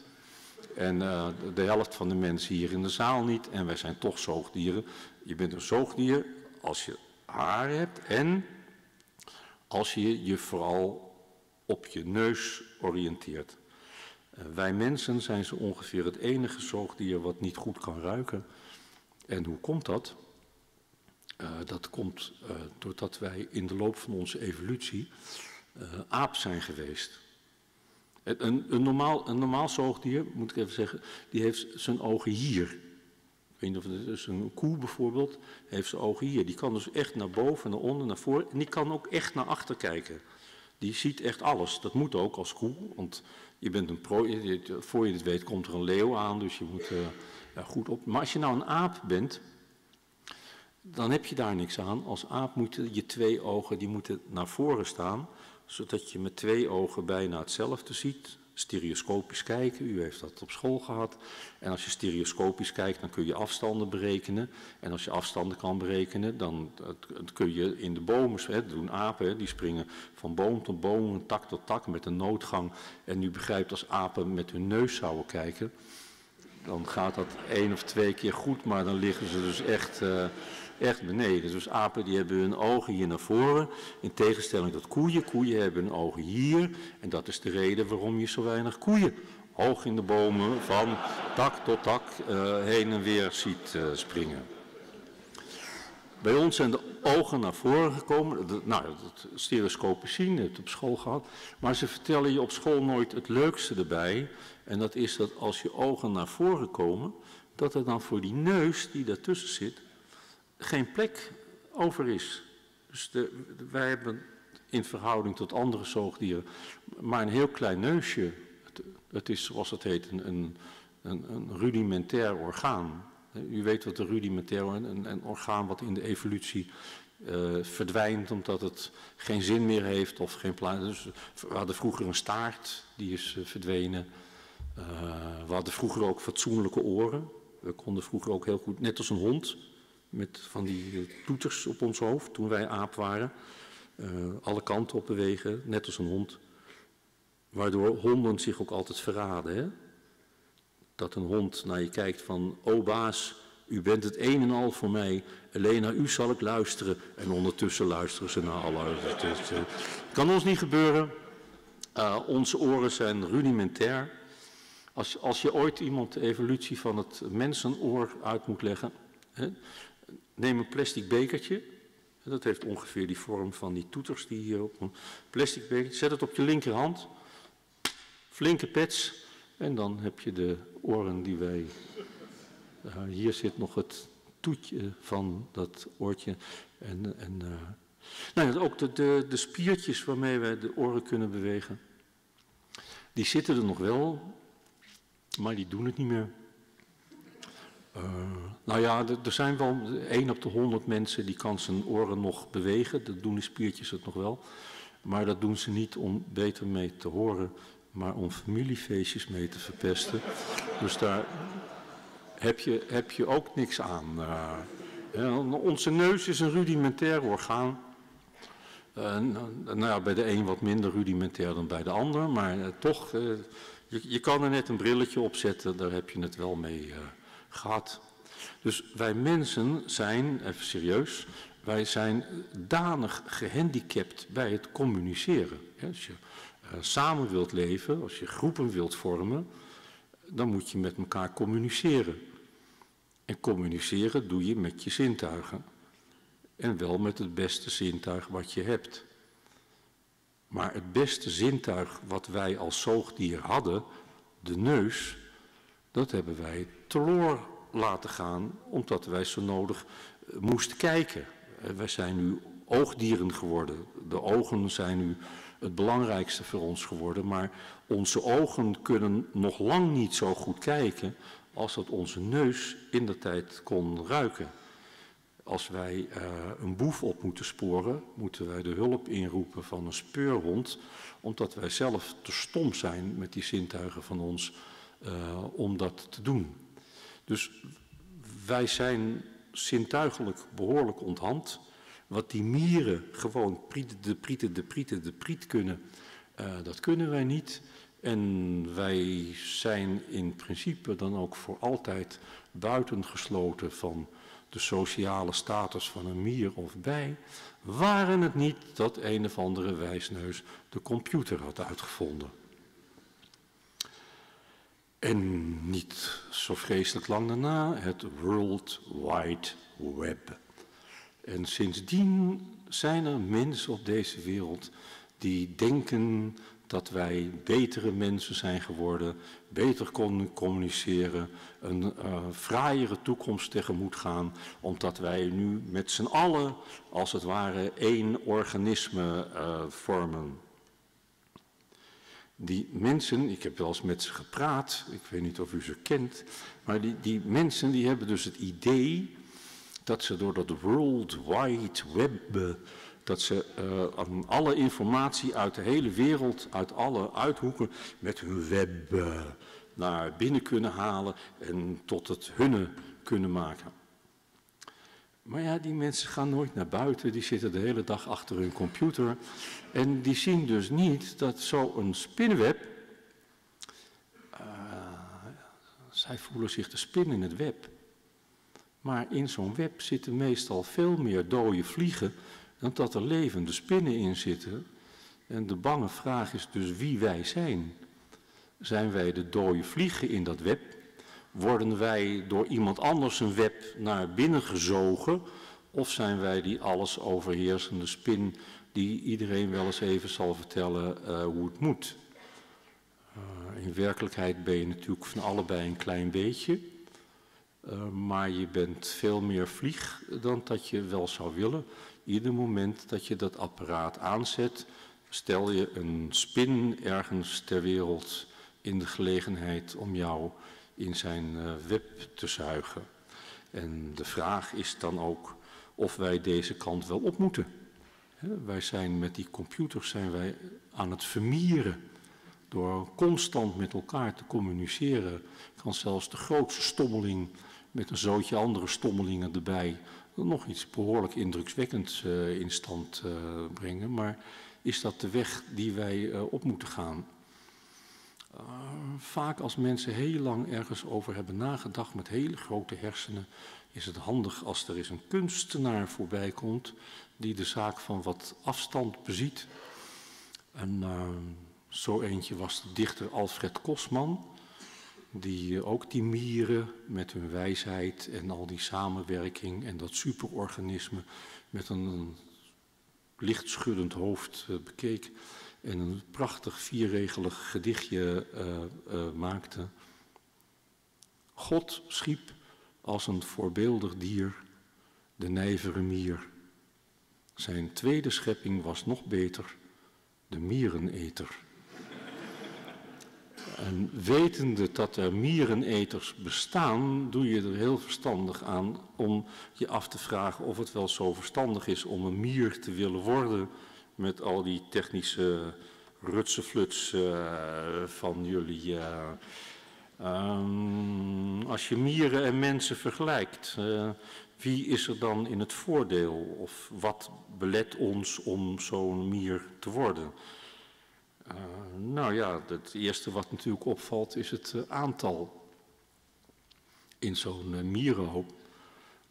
En uh, de helft van de mensen hier in de zaal niet. En wij zijn toch zoogdieren. Je bent een zoogdier als je haar hebt en als je je vooral op je neus oriënteert. Uh, wij mensen zijn zo ongeveer het enige zoogdier wat niet goed kan ruiken. En hoe komt dat? Uh, dat komt uh, doordat wij in de loop van onze evolutie aap zijn geweest. Een, een, normaal, een normaal zoogdier, moet ik even zeggen, die heeft zijn ogen hier. Ik weet of het is een koe bijvoorbeeld, heeft zijn ogen hier. Die kan dus echt naar boven, naar onder, naar voren. En die kan ook echt naar achter kijken. Die ziet echt alles. Dat moet ook als koe, want je bent een prooi. Voor je het weet komt er een leeuw aan, dus je moet uh, ja, goed op. Maar als je nou een aap bent, dan heb je daar niks aan. Als aap moeten je twee ogen die moeten naar voren staan zodat je met twee ogen bijna hetzelfde ziet. Stereoscopisch kijken, u heeft dat op school gehad. En als je stereoscopisch kijkt, dan kun je afstanden berekenen. En als je afstanden kan berekenen, dan kun je in de bomen, hè, doen apen, die springen van boom tot boom, tak tot tak met een noodgang. En u begrijpt als apen met hun neus zouden kijken, dan gaat dat één of twee keer goed, maar dan liggen ze dus echt... Uh, echt beneden. Dus apen die hebben hun ogen hier naar voren, in tegenstelling tot koeien. Koeien hebben hun ogen hier en dat is de reden waarom je zo weinig koeien hoog in de bomen van tak tot tak uh, heen en weer ziet uh, springen. Bij ons zijn de ogen naar voren gekomen. Nou, het stereoscopen zien, het op school gehad. Maar ze vertellen je op school nooit het leukste erbij. En dat is dat als je ogen naar voren komen, dat er dan voor die neus die daartussen zit, geen plek over is. Dus de, wij hebben in verhouding tot andere zoogdieren maar een heel klein neusje. Het, is zoals het heet een, een, een, rudimentair orgaan. U weet wat een rudimentair een, een orgaan wat in de evolutie uh, verdwijnt omdat het geen zin meer heeft of geen plaats. Dus we hadden vroeger een staart, die is uh, verdwenen. Uh, we hadden vroeger ook fatsoenlijke oren. We konden vroeger ook heel goed, net als een hond, met van die eh, toeters op ons hoofd toen wij aap waren. Uh, alle kanten op bewegen, net als een hond. Waardoor honden zich ook altijd verraden. Hè? Dat een hond naar je kijkt van, oh baas, u bent het een en al voor mij. Alleen naar u zal ik luisteren. En ondertussen luisteren ze naar alle. Kan ons niet gebeuren. Uh, onze oren zijn rudimentair. Als, als je ooit iemand de evolutie van het mensenoor uit moet leggen, hè, Neem een plastic bekertje. Dat heeft ongeveer die vorm van die toeters die hier op een plastic bekertje. Zet het op je linkerhand. Flinke pets. En dan heb je de oren die wij... Hier zit nog het toetje van dat oortje. En, en uh, nou ook de, de, de spiertjes waarmee wij de oren kunnen bewegen. Die zitten er nog wel, maar die doen het niet meer. Uh, nou ja, er zijn wel 1 op de 100 mensen die kan zijn oren nog bewegen. Dat doen die spiertjes het nog wel. Maar dat doen ze niet om beter mee te horen, maar om familiefeestjes mee te verpesten. Dus daar heb je, heb je ook niks aan. Ja, onze neus is een rudimentair orgaan. Uh, nou ja, bij de een wat minder rudimentair dan bij de ander, maar toch, je, je, kan er net een brilletje op zetten, daar heb je het wel mee gehad. Dus wij mensen zijn, even serieus, wij zijn danig gehandicapt bij het communiceren. Als je uh, samen wilt leven, als je groepen wilt vormen, dan moet je met elkaar communiceren. En communiceren doe je met je zintuigen. En wel met het beste zintuig wat je hebt. Maar het beste zintuig wat wij als zoogdier hadden, de neus, dat hebben wij teloor laten gaan, omdat wij zo nodig eh, moesten kijken. Eh, wij zijn nu oogdieren geworden. De ogen zijn nu het belangrijkste voor ons geworden, maar onze ogen kunnen nog lang niet zo goed kijken als dat onze neus in de tijd kon ruiken. Als wij uh, een boef op moeten sporen, moeten wij de hulp inroepen van een speurhond, omdat wij zelf te stom zijn met die zintuigen van ons uh, om dat te doen. Dus wij zijn zintuigelijk behoorlijk onthand. Wat die mieren gewoon prieten, de prieten, de prieten, de priet kunnen, uh, dat kunnen wij niet. En wij zijn in principe dan ook voor altijd buitengesloten van de sociale status van een mier of bij, waren het niet dat een of andere wijsneus de computer had uitgevonden. En niet zo vreselijk lang daarna het World Wide Web. En sindsdien zijn er mensen op deze wereld die denken dat wij betere mensen zijn geworden, beter kunnen communiceren, een uh, fraaiere toekomst tegemoet gaan, omdat wij nu met z'n allen als het ware één organisme uh, vormen. Die mensen, ik heb wel eens met ze gepraat, ik weet niet of u ze kent, maar die, die mensen die hebben dus het idee dat ze door dat World Wide Web dat ze uh, alle informatie uit de hele wereld, uit alle uithoeken, met hun web uh, naar binnen kunnen halen en tot het hunne kunnen maken. Maar ja, die mensen gaan nooit naar buiten, die zitten de hele dag achter hun computer en die zien dus niet dat zo'n spinnenweb, uh, zij voelen zich te spinnen in het web. Maar in zo'n web zitten meestal veel meer dode vliegen dan dat er levende spinnen in zitten. En de bange vraag is dus wie wij zijn. Zijn wij de dode vliegen in dat web? Worden wij door iemand anders een web naar binnen gezogen? Of zijn wij die alles overheersende spin die iedereen wel eens even zal vertellen uh, hoe het moet? Uh, in werkelijkheid ben je natuurlijk van allebei een klein beetje. Uh, maar je bent veel meer vlieg dan dat je wel zou willen ieder moment dat je dat apparaat aanzet, stel je een spin ergens ter wereld in de gelegenheid om jou in zijn uh, web te zuigen. En de vraag is dan ook of wij deze kant wel op moeten. Wij zijn met die computers zijn wij aan het vermieren. Door constant met elkaar te communiceren kan zelfs de grootste stommeling met een zootje andere stommelingen erbij nog iets behoorlijk indrukwekkends uh, in stand uh, brengen. Maar is dat de weg die wij op moeten gaan? Vaak als mensen heel lang ergens over hebben nagedacht met hele grote hersenen, is het handig als er eens een kunstenaar voorbij komt die de zaak van wat afstand beziet. En zo eentje was de dichter Alfred Kosman die eh, ook die mieren met hun wijsheid en al die samenwerking en dat superorganisme met een, lichtschuddend hoofd bekeek een prachtig vierregelig gedichtje uh, uh, maakte. God schiep als een voorbeeldig dier de nijvere mier. Zijn tweede schepping was nog beter, de miereneter. En wetende dat er miereneters bestaan, doe je er heel verstandig aan om je af te vragen of het wel zo verstandig is om een mier te willen worden met al die technische rutsefluts uh, van jullie. Uh, um, als je mieren en mensen vergelijkt, uh, wie is er dan in het voordeel? Of wat belet ons om zo'n mier te worden? Nou ja, het eerste wat natuurlijk opvalt is het aantal. In zo'n uh, mierenhoop,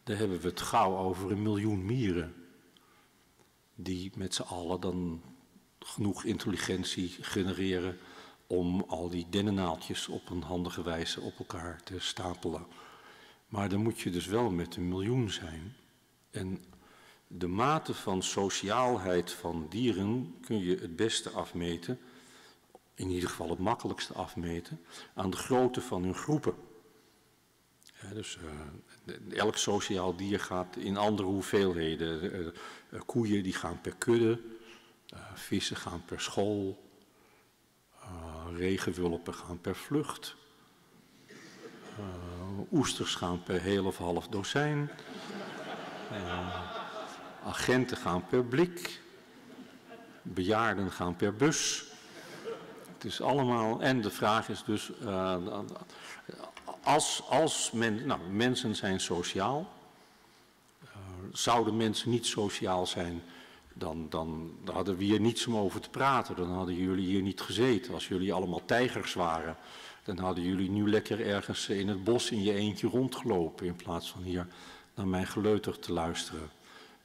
daar hebben we het gauw over een miljoen mieren. Die met z'n allen dan genoeg intelligentie genereren om al die dennennaaltjes op een handige wijze op elkaar te stapelen. Maar dan moet je dus wel met een miljoen zijn. En de mate van sociaalheid van dieren kun je het beste afmeten in ieder geval het makkelijkste afmeten, aan de grootte van hun groepen. Ja, dus uh, elk sociaal dier gaat in andere hoeveelheden. Uh, uh, koeien die gaan per kudde, vissen gaan per school, regenwulpen gaan per vlucht, oesters gaan per heel of half dozijn, agenten gaan per blik, bejaarden gaan per bus. Het is allemaal, en de vraag is dus, als, als men, nou, mensen zijn sociaal, uh, zouden mensen niet sociaal zijn, dan, dan, hadden we hier niets om over te praten. Dan hadden jullie hier niet gezeten. Als jullie allemaal tijgers waren, dan hadden jullie nu lekker ergens in het bos in je eentje rondgelopen in plaats van hier naar mijn geleuter te luisteren.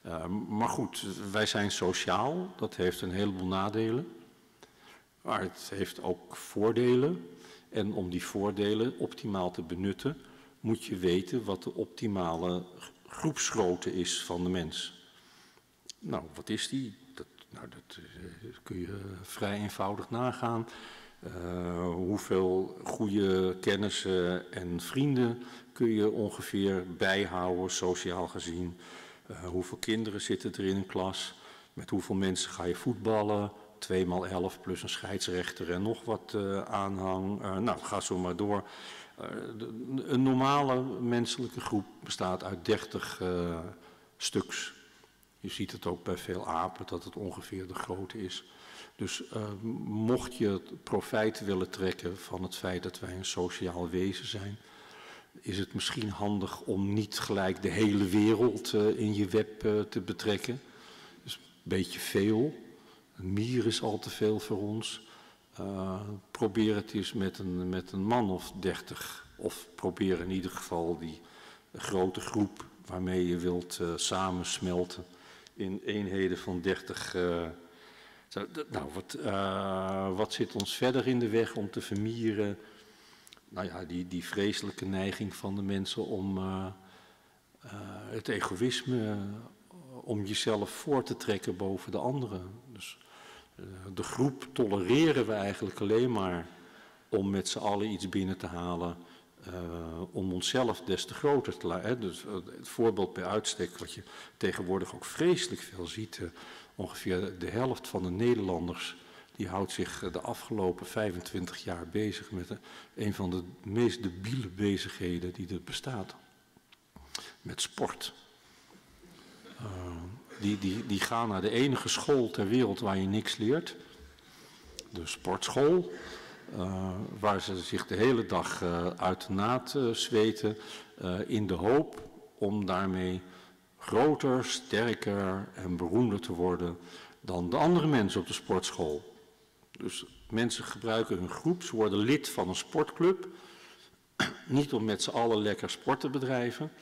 Uh, maar goed, wij zijn sociaal, dat heeft een heleboel nadelen. Maar het heeft ook voordelen. En om die voordelen optimaal te benutten, moet je weten wat de optimale groepsgrootte is van de mens. Nou, wat is die? Dat, nou, dat uh, kun je vrij eenvoudig nagaan. Uh, hoeveel goede kennissen en vrienden kun je ongeveer bijhouden, sociaal gezien? Uh, hoeveel kinderen zitten er in een klas? Met hoeveel mensen ga je voetballen? 2 maal 11 plus een scheidsrechter en nog wat uh, aanhang. nou, ga zo maar door. De, een normale menselijke groep bestaat uit 30 stuks. Je ziet het ook bij veel apen dat het ongeveer de grootte is. Dus uh, mocht je profijt willen trekken van het feit dat wij een sociaal wezen zijn, is het misschien handig om niet gelijk de hele wereld uh, in je web uh, te betrekken. Dat is een beetje veel. Mier is al te veel voor ons. probeer het eens met een, met een man of dertig. Of probeer in ieder geval die grote groep waarmee je wilt samensmelten in eenheden van dertig nou, wat, uh, wat zit ons verder in de weg om te vermieren? Nou ja, die, die vreselijke neiging van de mensen om uh, uh, het egoïsme, om jezelf voor te trekken boven de anderen. Dus de groep tolereren we eigenlijk alleen maar om met z'n allen iets binnen te halen. om onszelf des te groter te laten. Dus het voorbeeld bij uitstek, wat je tegenwoordig ook vreselijk veel ziet Ongeveer de helft van de Nederlanders die houdt zich de afgelopen 25 jaar bezig met een van de meest debiele bezigheden die er bestaat. Met sport. Uh, die, die, die gaan naar de enige school ter wereld waar je niks leert. De sportschool. Uh, waar ze zich de hele dag uh, uit de naad zweten. in de hoop om daarmee groter, sterker en beroemder te worden dan de andere mensen op de sportschool. Dus mensen gebruiken hun groep, ze worden lid van een sportclub. Niet om met z'n allen lekker sport te bedrijven,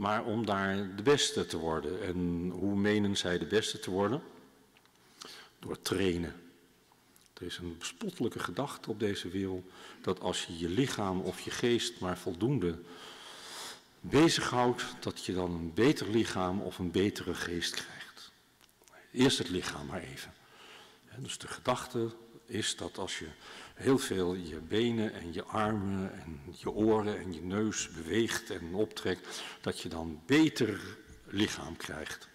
maar om daar de beste te worden. En hoe menen zij de beste te worden? Door trainen. Er is een bespottelijke gedachte op deze wereld dat als je je lichaam of je geest maar voldoende bezighoudt, dat je dan een beter lichaam of een betere geest krijgt. Eerst het lichaam maar even. Dus de gedachte is dat als je heel veel je benen en je armen en je oren en je neus beweegt en optrekt, dat je dan beter lichaam krijgt.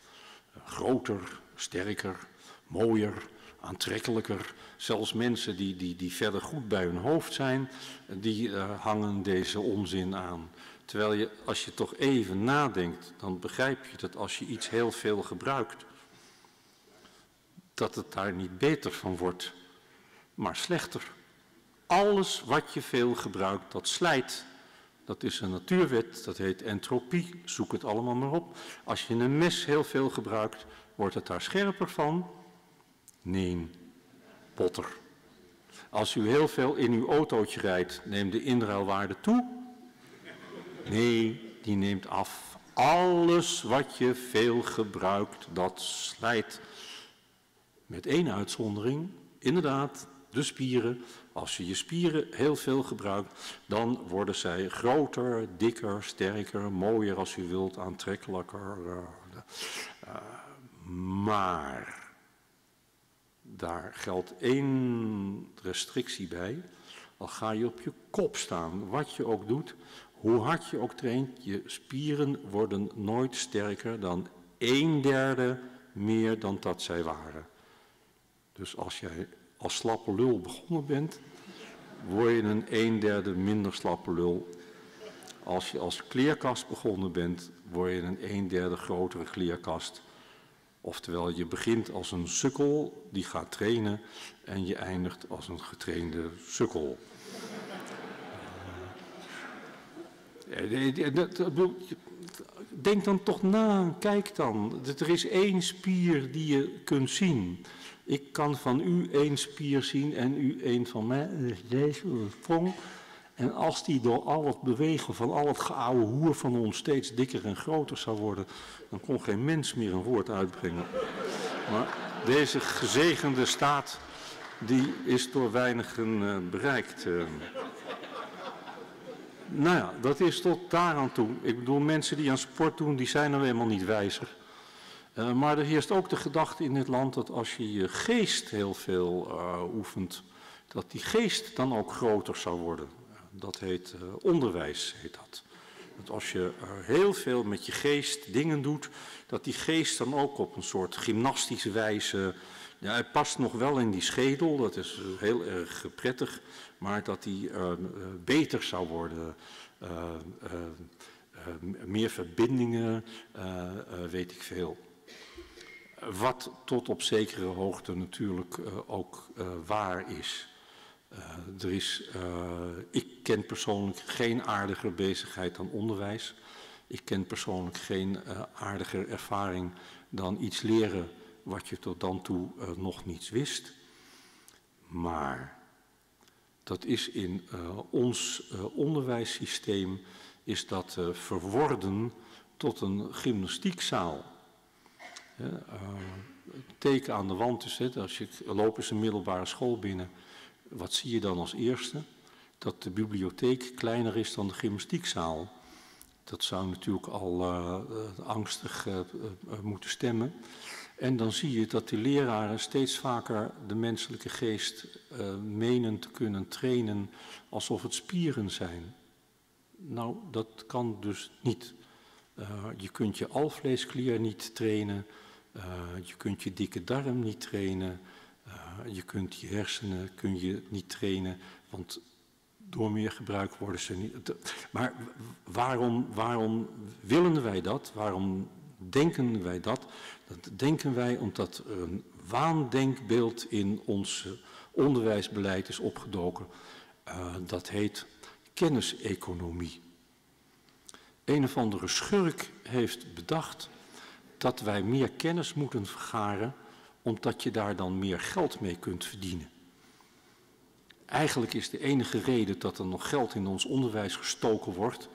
Groter, sterker, mooier, aantrekkelijker. Zelfs mensen die, die, die verder goed bij hun hoofd zijn, die uh, hangen deze onzin aan. Terwijl je, als je toch even nadenkt, dan begrijp je dat als je iets heel veel gebruikt, dat het daar niet beter van wordt, maar slechter. Alles wat je veel gebruikt, dat slijt. Dat is een natuurwet, dat heet entropie, zoek het allemaal maar op. Als je een mes heel veel gebruikt, wordt het daar scherper van? Nee, botter. Als u heel veel in uw autootje rijdt, neemt de inruilwaarde toe? Nee, die neemt af. Alles wat je veel gebruikt, dat slijt. Met één uitzondering, inderdaad, de spieren. Als je je spieren heel veel gebruikt, dan worden zij groter, dikker, sterker, mooier als u wilt, aantrekkelijker. Uh, maar daar geldt één restrictie bij. Al ga je op je kop staan, wat je ook doet, hoe hard je ook traint, je spieren worden nooit sterker dan een derde meer dan dat zij waren. Dus als jij als slappe lul begonnen bent, word je een een derde minder slappe lul. Als je als kleerkast begonnen bent, word je een een derde grotere kleerkast. Oftewel, je begint als een sukkel die gaat trainen en je eindigt als een getrainde sukkel. Denk dan toch na, kijk dan. Er is één spier die je kunt zien. Ik kan van u één spier zien en u één van mij. Deze sprong. En als die door al het bewegen van al het geouwe hoer van ons steeds dikker en groter zou worden, dan kon geen mens meer een woord uitbrengen. Maar deze gezegende staat, die is door weinigen uh, bereikt. Uh. Nou ja, dat is tot daaraan toe. Ik bedoel, mensen die aan sport doen, die zijn nou helemaal niet wijzer. Uh, maar er heerst ook de gedachte in dit land dat als je je geest heel veel oefent, dat die geest dan ook groter zou worden. Dat heet uh, onderwijs, heet dat. Dat als je heel veel met je geest dingen doet, dat die geest dan ook op een soort gymnastische wijze, ja, hij past nog wel in die schedel, dat is heel erg prettig, maar dat die beter zou worden. meer verbindingen, weet ik veel. Wat tot op zekere hoogte natuurlijk ook waar is. Uh, er is, ik ken persoonlijk geen aardiger bezigheid dan onderwijs. Ik ken persoonlijk geen aardiger ervaring dan iets leren wat je tot dan toe nog niets wist. Maar dat is in ons onderwijssysteem is dat verworden tot een gymnastiekzaal. Het teken aan de wand is, hè, als je loopt eens een middelbare school binnen wat zie je dan als eerste? Dat de bibliotheek kleiner is dan de gymnastiekzaal. Dat zou natuurlijk al uh, angstig uh, uh, moeten stemmen. En dan zie je dat de leraren steeds vaker de menselijke geest menen te kunnen trainen alsof het spieren zijn. Nou, dat kan dus niet. je kunt je alvleesklier niet trainen, je kunt je dikke darm niet trainen, je kunt je hersenen kun je niet trainen, want door meer gebruik worden ze niet. Maar waarom, waarom willen wij dat? Waarom denken wij dat? Dat denken wij omdat er een waandenkbeeld in ons onderwijsbeleid is opgedoken. Uh, dat heet kenniseconomie. Een of andere schurk heeft bedacht dat wij meer kennis moeten vergaren omdat je daar dan meer geld mee kunt verdienen. Eigenlijk is de enige reden dat er nog geld in ons onderwijs gestoken wordt,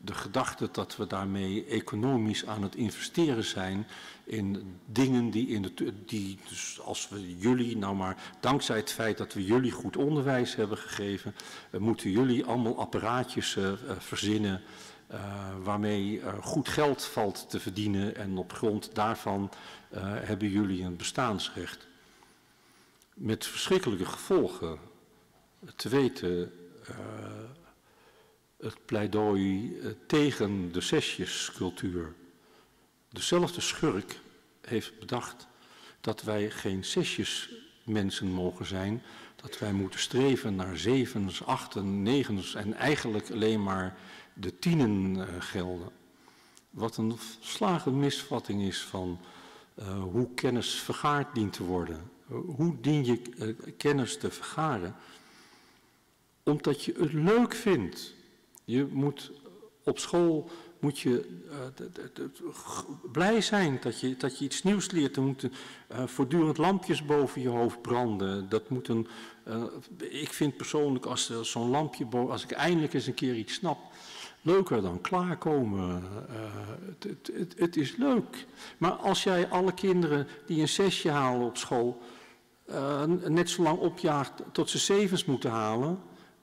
de gedachte dat we daarmee economisch aan het investeren zijn in dingen die, in de, die dus als we jullie, nou maar dankzij het feit dat we jullie goed onderwijs hebben gegeven, uh, moeten jullie allemaal apparaatjes uh, uh, verzinnen uh, waarmee er goed geld valt te verdienen en op grond daarvan uh, hebben jullie een bestaansrecht. Met verschrikkelijke gevolgen. Te weten het pleidooi tegen de zesjescultuur. Dezelfde schurk heeft bedacht dat wij geen zesjesmensen mogen zijn, dat wij moeten streven naar zevens, achten, negens en eigenlijk alleen maar de tienen uh, gelden. Wat een slagen misvatting is van uh, hoe kennis vergaard dient te worden. Hoe dien je uh, kennis te vergaren? Omdat je het leuk vindt. Je moet op school moet je blij zijn dat je, dat je iets nieuws leert. Er moeten voortdurend lampjes boven je hoofd branden. Dat moet een, ik vind persoonlijk als zo'n lampje als ik eindelijk eens een keer iets snap, leuker dan klaarkomen. Uh, het, is leuk. Maar als jij alle kinderen die een zesje halen op school, uh, net zo lang opjaagt tot ze zevens moeten halen,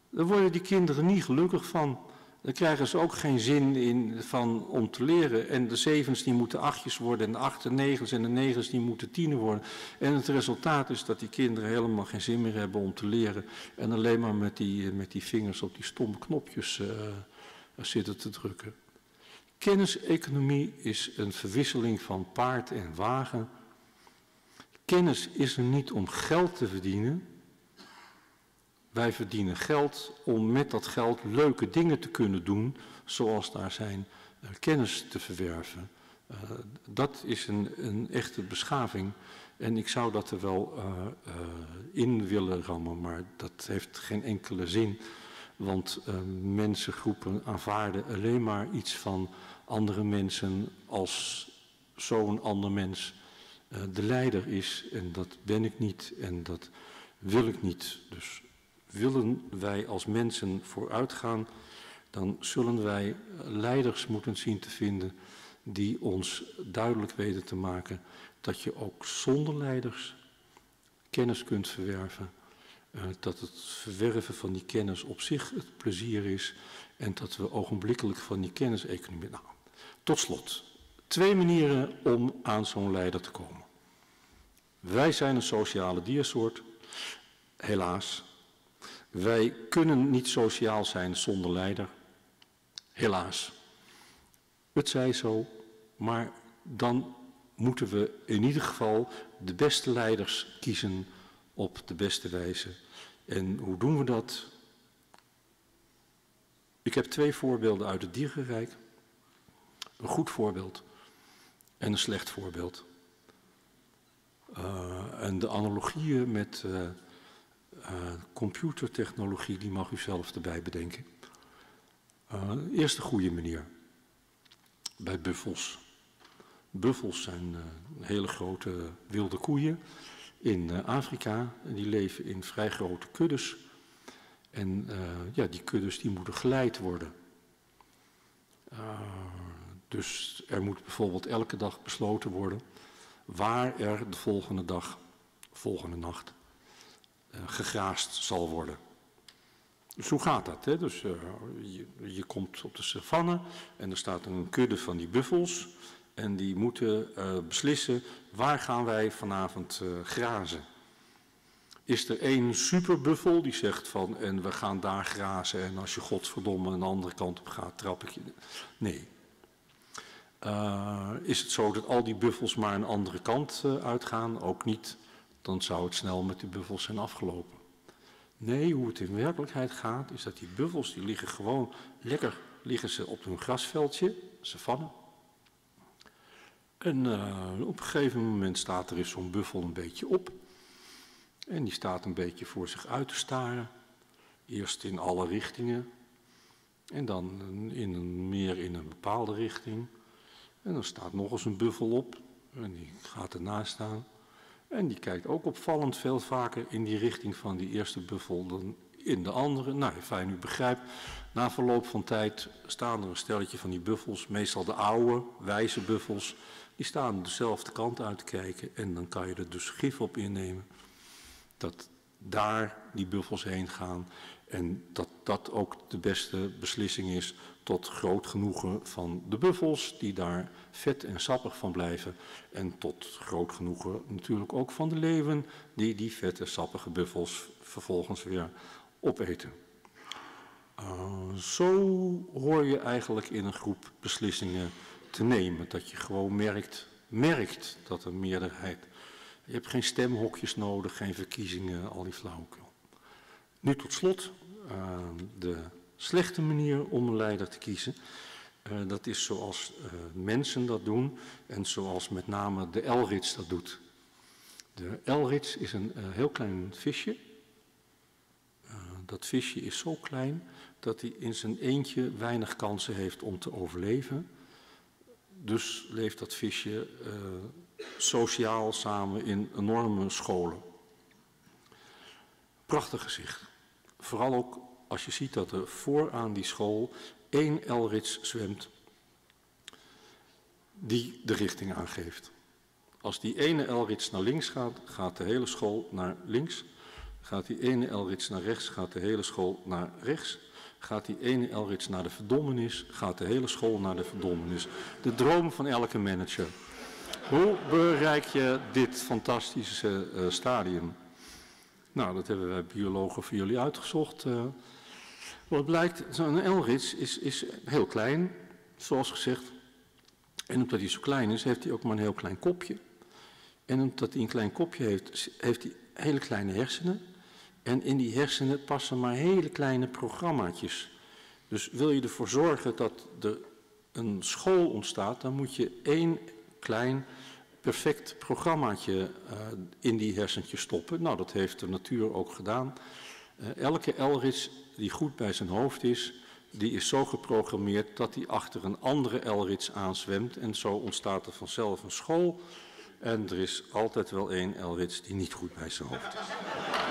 dan worden die kinderen niet gelukkig van. Dan krijgen ze ook geen zin in van, om te leren. En de zevens die moeten achtjes worden en de achten negens en de negens die moeten tienen worden. En het resultaat is dat die kinderen helemaal geen zin meer hebben om te leren. En alleen maar met die, met die vingers op die stomme knopjes uh, zitten te drukken. Kenniseconomie is een verwisseling van paard en wagen. Kennis is er niet om geld te verdienen. Wij verdienen geld om met dat geld leuke dingen te kunnen doen, zoals daar zijn uh, kennis te verwerven. Uh, dat is een, een, echte beschaving. En ik zou dat er wel uh, in willen rammen, maar dat heeft geen enkele zin. Want uh, mensengroepen aanvaarden alleen maar iets van andere mensen als zo'n ander mens uh, de leider is. En dat ben ik niet en dat wil ik niet. Dus willen wij als mensen vooruitgaan, dan zullen wij leiders moeten zien te vinden die ons duidelijk weten te maken dat je ook zonder leiders kennis kunt verwerven. Uh, dat het verwerven van die kennis op zich het plezier is en dat we ogenblikkelijk van die kenniseconomie... Nou, tot slot, twee manieren om aan zo'n leider te komen. Wij zijn een sociale diersoort, helaas. Wij kunnen niet sociaal zijn zonder leider, helaas. Het zij zo, maar dan moeten we in ieder geval de beste leiders kiezen op de beste wijze. En hoe doen we dat? Ik heb twee voorbeelden uit het dierenrijk. Een goed voorbeeld en een slecht voorbeeld. Uh, en de analogieën met uh, uh, computertechnologie, die mag u zelf erbij bedenken. eerst de goede manier. Bij buffels. Buffels zijn hele grote wilde koeien in Afrika. En die leven in vrij grote kuddes. En ja, die kuddes die moeten geleid worden. dus er moet bijvoorbeeld elke dag besloten worden waar er de volgende dag, volgende nacht, uh, gegraast zal worden. Dus hoe gaat dat? Hè? Dus, je, je, komt op de savanne en er staat een kudde van die buffels en die moeten uh, beslissen waar gaan wij vanavond grazen. Is er één superbuffel die zegt van en we gaan daar grazen en als je godverdomme een andere kant op gaat trap ik je. Nee, uh, is het zo dat al die buffels maar een andere kant uh, uitgaan? Ook niet. Dan zou het snel met die buffels zijn afgelopen. Nee, hoe het in werkelijkheid gaat, is dat die buffels, die liggen gewoon lekker, liggen ze op hun grasveldje, savanne. En op een gegeven moment staat er eens zo'n buffel een beetje op. En die staat een beetje voor zich uit te staren. Eerst in alle richtingen. En dan in meer in een bepaalde richting. En dan staat nog eens een buffel op. En die gaat ernaast staan. En die kijkt ook opvallend veel vaker in die richting van die eerste buffel dan in de andere. Nou, fijn u begrijpt. Na verloop van tijd staan er een stelletje van die buffels, meestal de oude, wijze buffels. Die staan dezelfde kant uit te kijken en dan kan je er dus gif op innemen. Dat daar die buffels heen gaan en dat dat ook de beste beslissing is tot groot genoegen van de buffels, die daar vet en sappig van blijven. En tot groot genoegen natuurlijk ook van de leeuwen, die die vette, sappige buffels vervolgens weer opeten. Uh, zo hoor je eigenlijk in een groep beslissingen te nemen. Dat je gewoon merkt, merkt dat een meerderheid... Je hebt geen stemhokjes nodig, geen verkiezingen, al die flauwekul. Nu tot slot uh, de slechte manier om een leider te kiezen. Uh, dat is zoals uh, mensen dat doen en zoals met name de Elrits dat doet. De Elrits is een uh, heel klein visje. dat visje is zo klein dat hij in zijn eentje weinig kansen heeft om te overleven. Dus leeft dat visje sociaal samen in enorme scholen. Prachtig gezicht. Vooral ook als je ziet dat er vooraan die school één Elrits zwemt die de richting aangeeft. Als die ene Elrits naar links gaat, gaat de hele school naar links. Gaat die ene Elrits naar rechts, gaat de hele school naar rechts. Gaat die ene Elrits naar de verdommenis, gaat de hele school naar de verdommenis. De droom van elke manager. Hoe bereik je dit fantastische uh, stadium? Nou, dat hebben wij biologen voor jullie uitgezocht. Uh, wat blijkt, zo'n Elrits is, is heel klein, zoals gezegd. En omdat hij zo klein is, heeft hij ook maar een heel klein kopje. En omdat hij een klein kopje heeft, heeft hij hele kleine hersenen. En in die hersenen passen maar hele kleine programmaatjes. Dus wil je ervoor zorgen dat er een school ontstaat, dan moet je één klein perfect programmaatje uh, in die hersentjes stoppen. Nou, dat heeft de natuur ook gedaan. Uh, elke Elrits die goed bij zijn hoofd is, die is zo geprogrammeerd dat hij achter een andere Elrits aanzwemt. En zo ontstaat er vanzelf een school. En er is altijd wel één Elrits die niet goed bij zijn hoofd is.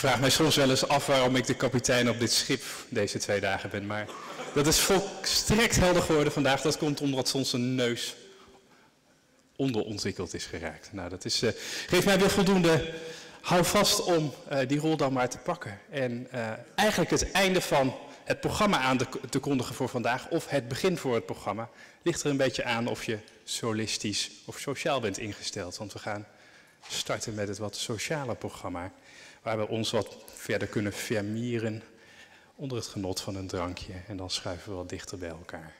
Vraag mij soms wel eens af waarom ik de kapitein op dit schip deze twee dagen ben. Maar dat is volstrekt helder geworden vandaag. Dat komt omdat soms een neus onderontwikkeld is geraakt. Nou, dat is, uh, geeft mij weer voldoende hou vast om uh, die rol dan maar te pakken. En uh, eigenlijk het einde van het programma aan te kondigen voor vandaag, of het begin voor het programma, ligt er een beetje aan of je solistisch of sociaal bent ingesteld. Want we gaan starten met het wat sociale programma, waar we ons wat verder kunnen vermieren onder het genot van een drankje. En dan schuiven we wat dichter bij elkaar.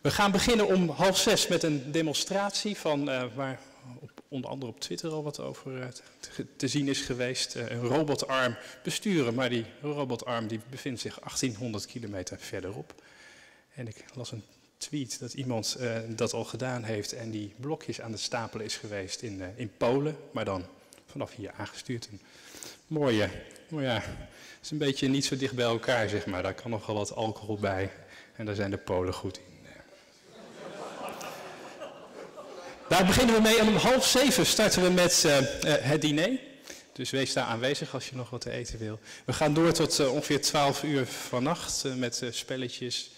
We gaan beginnen om half zes met een demonstratie van uh, waar onder andere op Twitter al wat over uh, te, zien is geweest. Uh, een robotarm besturen, maar die robotarm die bevindt zich 1800 kilometer verderop. En ik las een tweet dat iemand dat al gedaan heeft en die blokjes aan het stapelen is geweest in, in Polen, maar dan vanaf hier aangestuurd. Een mooie, oh ja, het is een beetje niet zo dicht bij elkaar zeg maar, daar kan nogal wat alcohol bij en daar zijn de Polen goed in. Daar beginnen we mee en om half zeven starten we met uh, uh, het diner. Dus wees daar aanwezig als je nog wat te eten wil. We gaan door tot ongeveer 12 uur vannacht met spelletjes,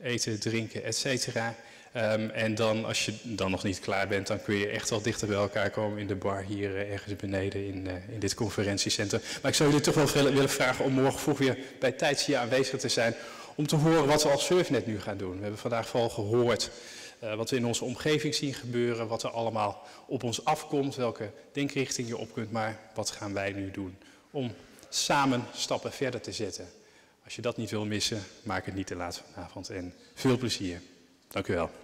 eten, drinken, et cetera. Um, en dan, als je dan nog niet klaar bent, dan kun je echt wel dichter bij elkaar komen in de bar hier ergens beneden in, in dit conferentiecentrum. Maar ik zou jullie toch wel willen vragen om morgen vroeg weer bij tijds hier aanwezig te zijn. Om te horen wat we als Surfnet nu gaan doen. We hebben vandaag vooral gehoord uh, wat we in onze omgeving zien gebeuren, wat er allemaal op ons afkomt, welke denkrichting je op kunt, maar wat gaan wij nu doen om samen stappen verder te zetten. Als je dat niet wil missen, maak het niet te laat vanavond en veel plezier. Dank u wel.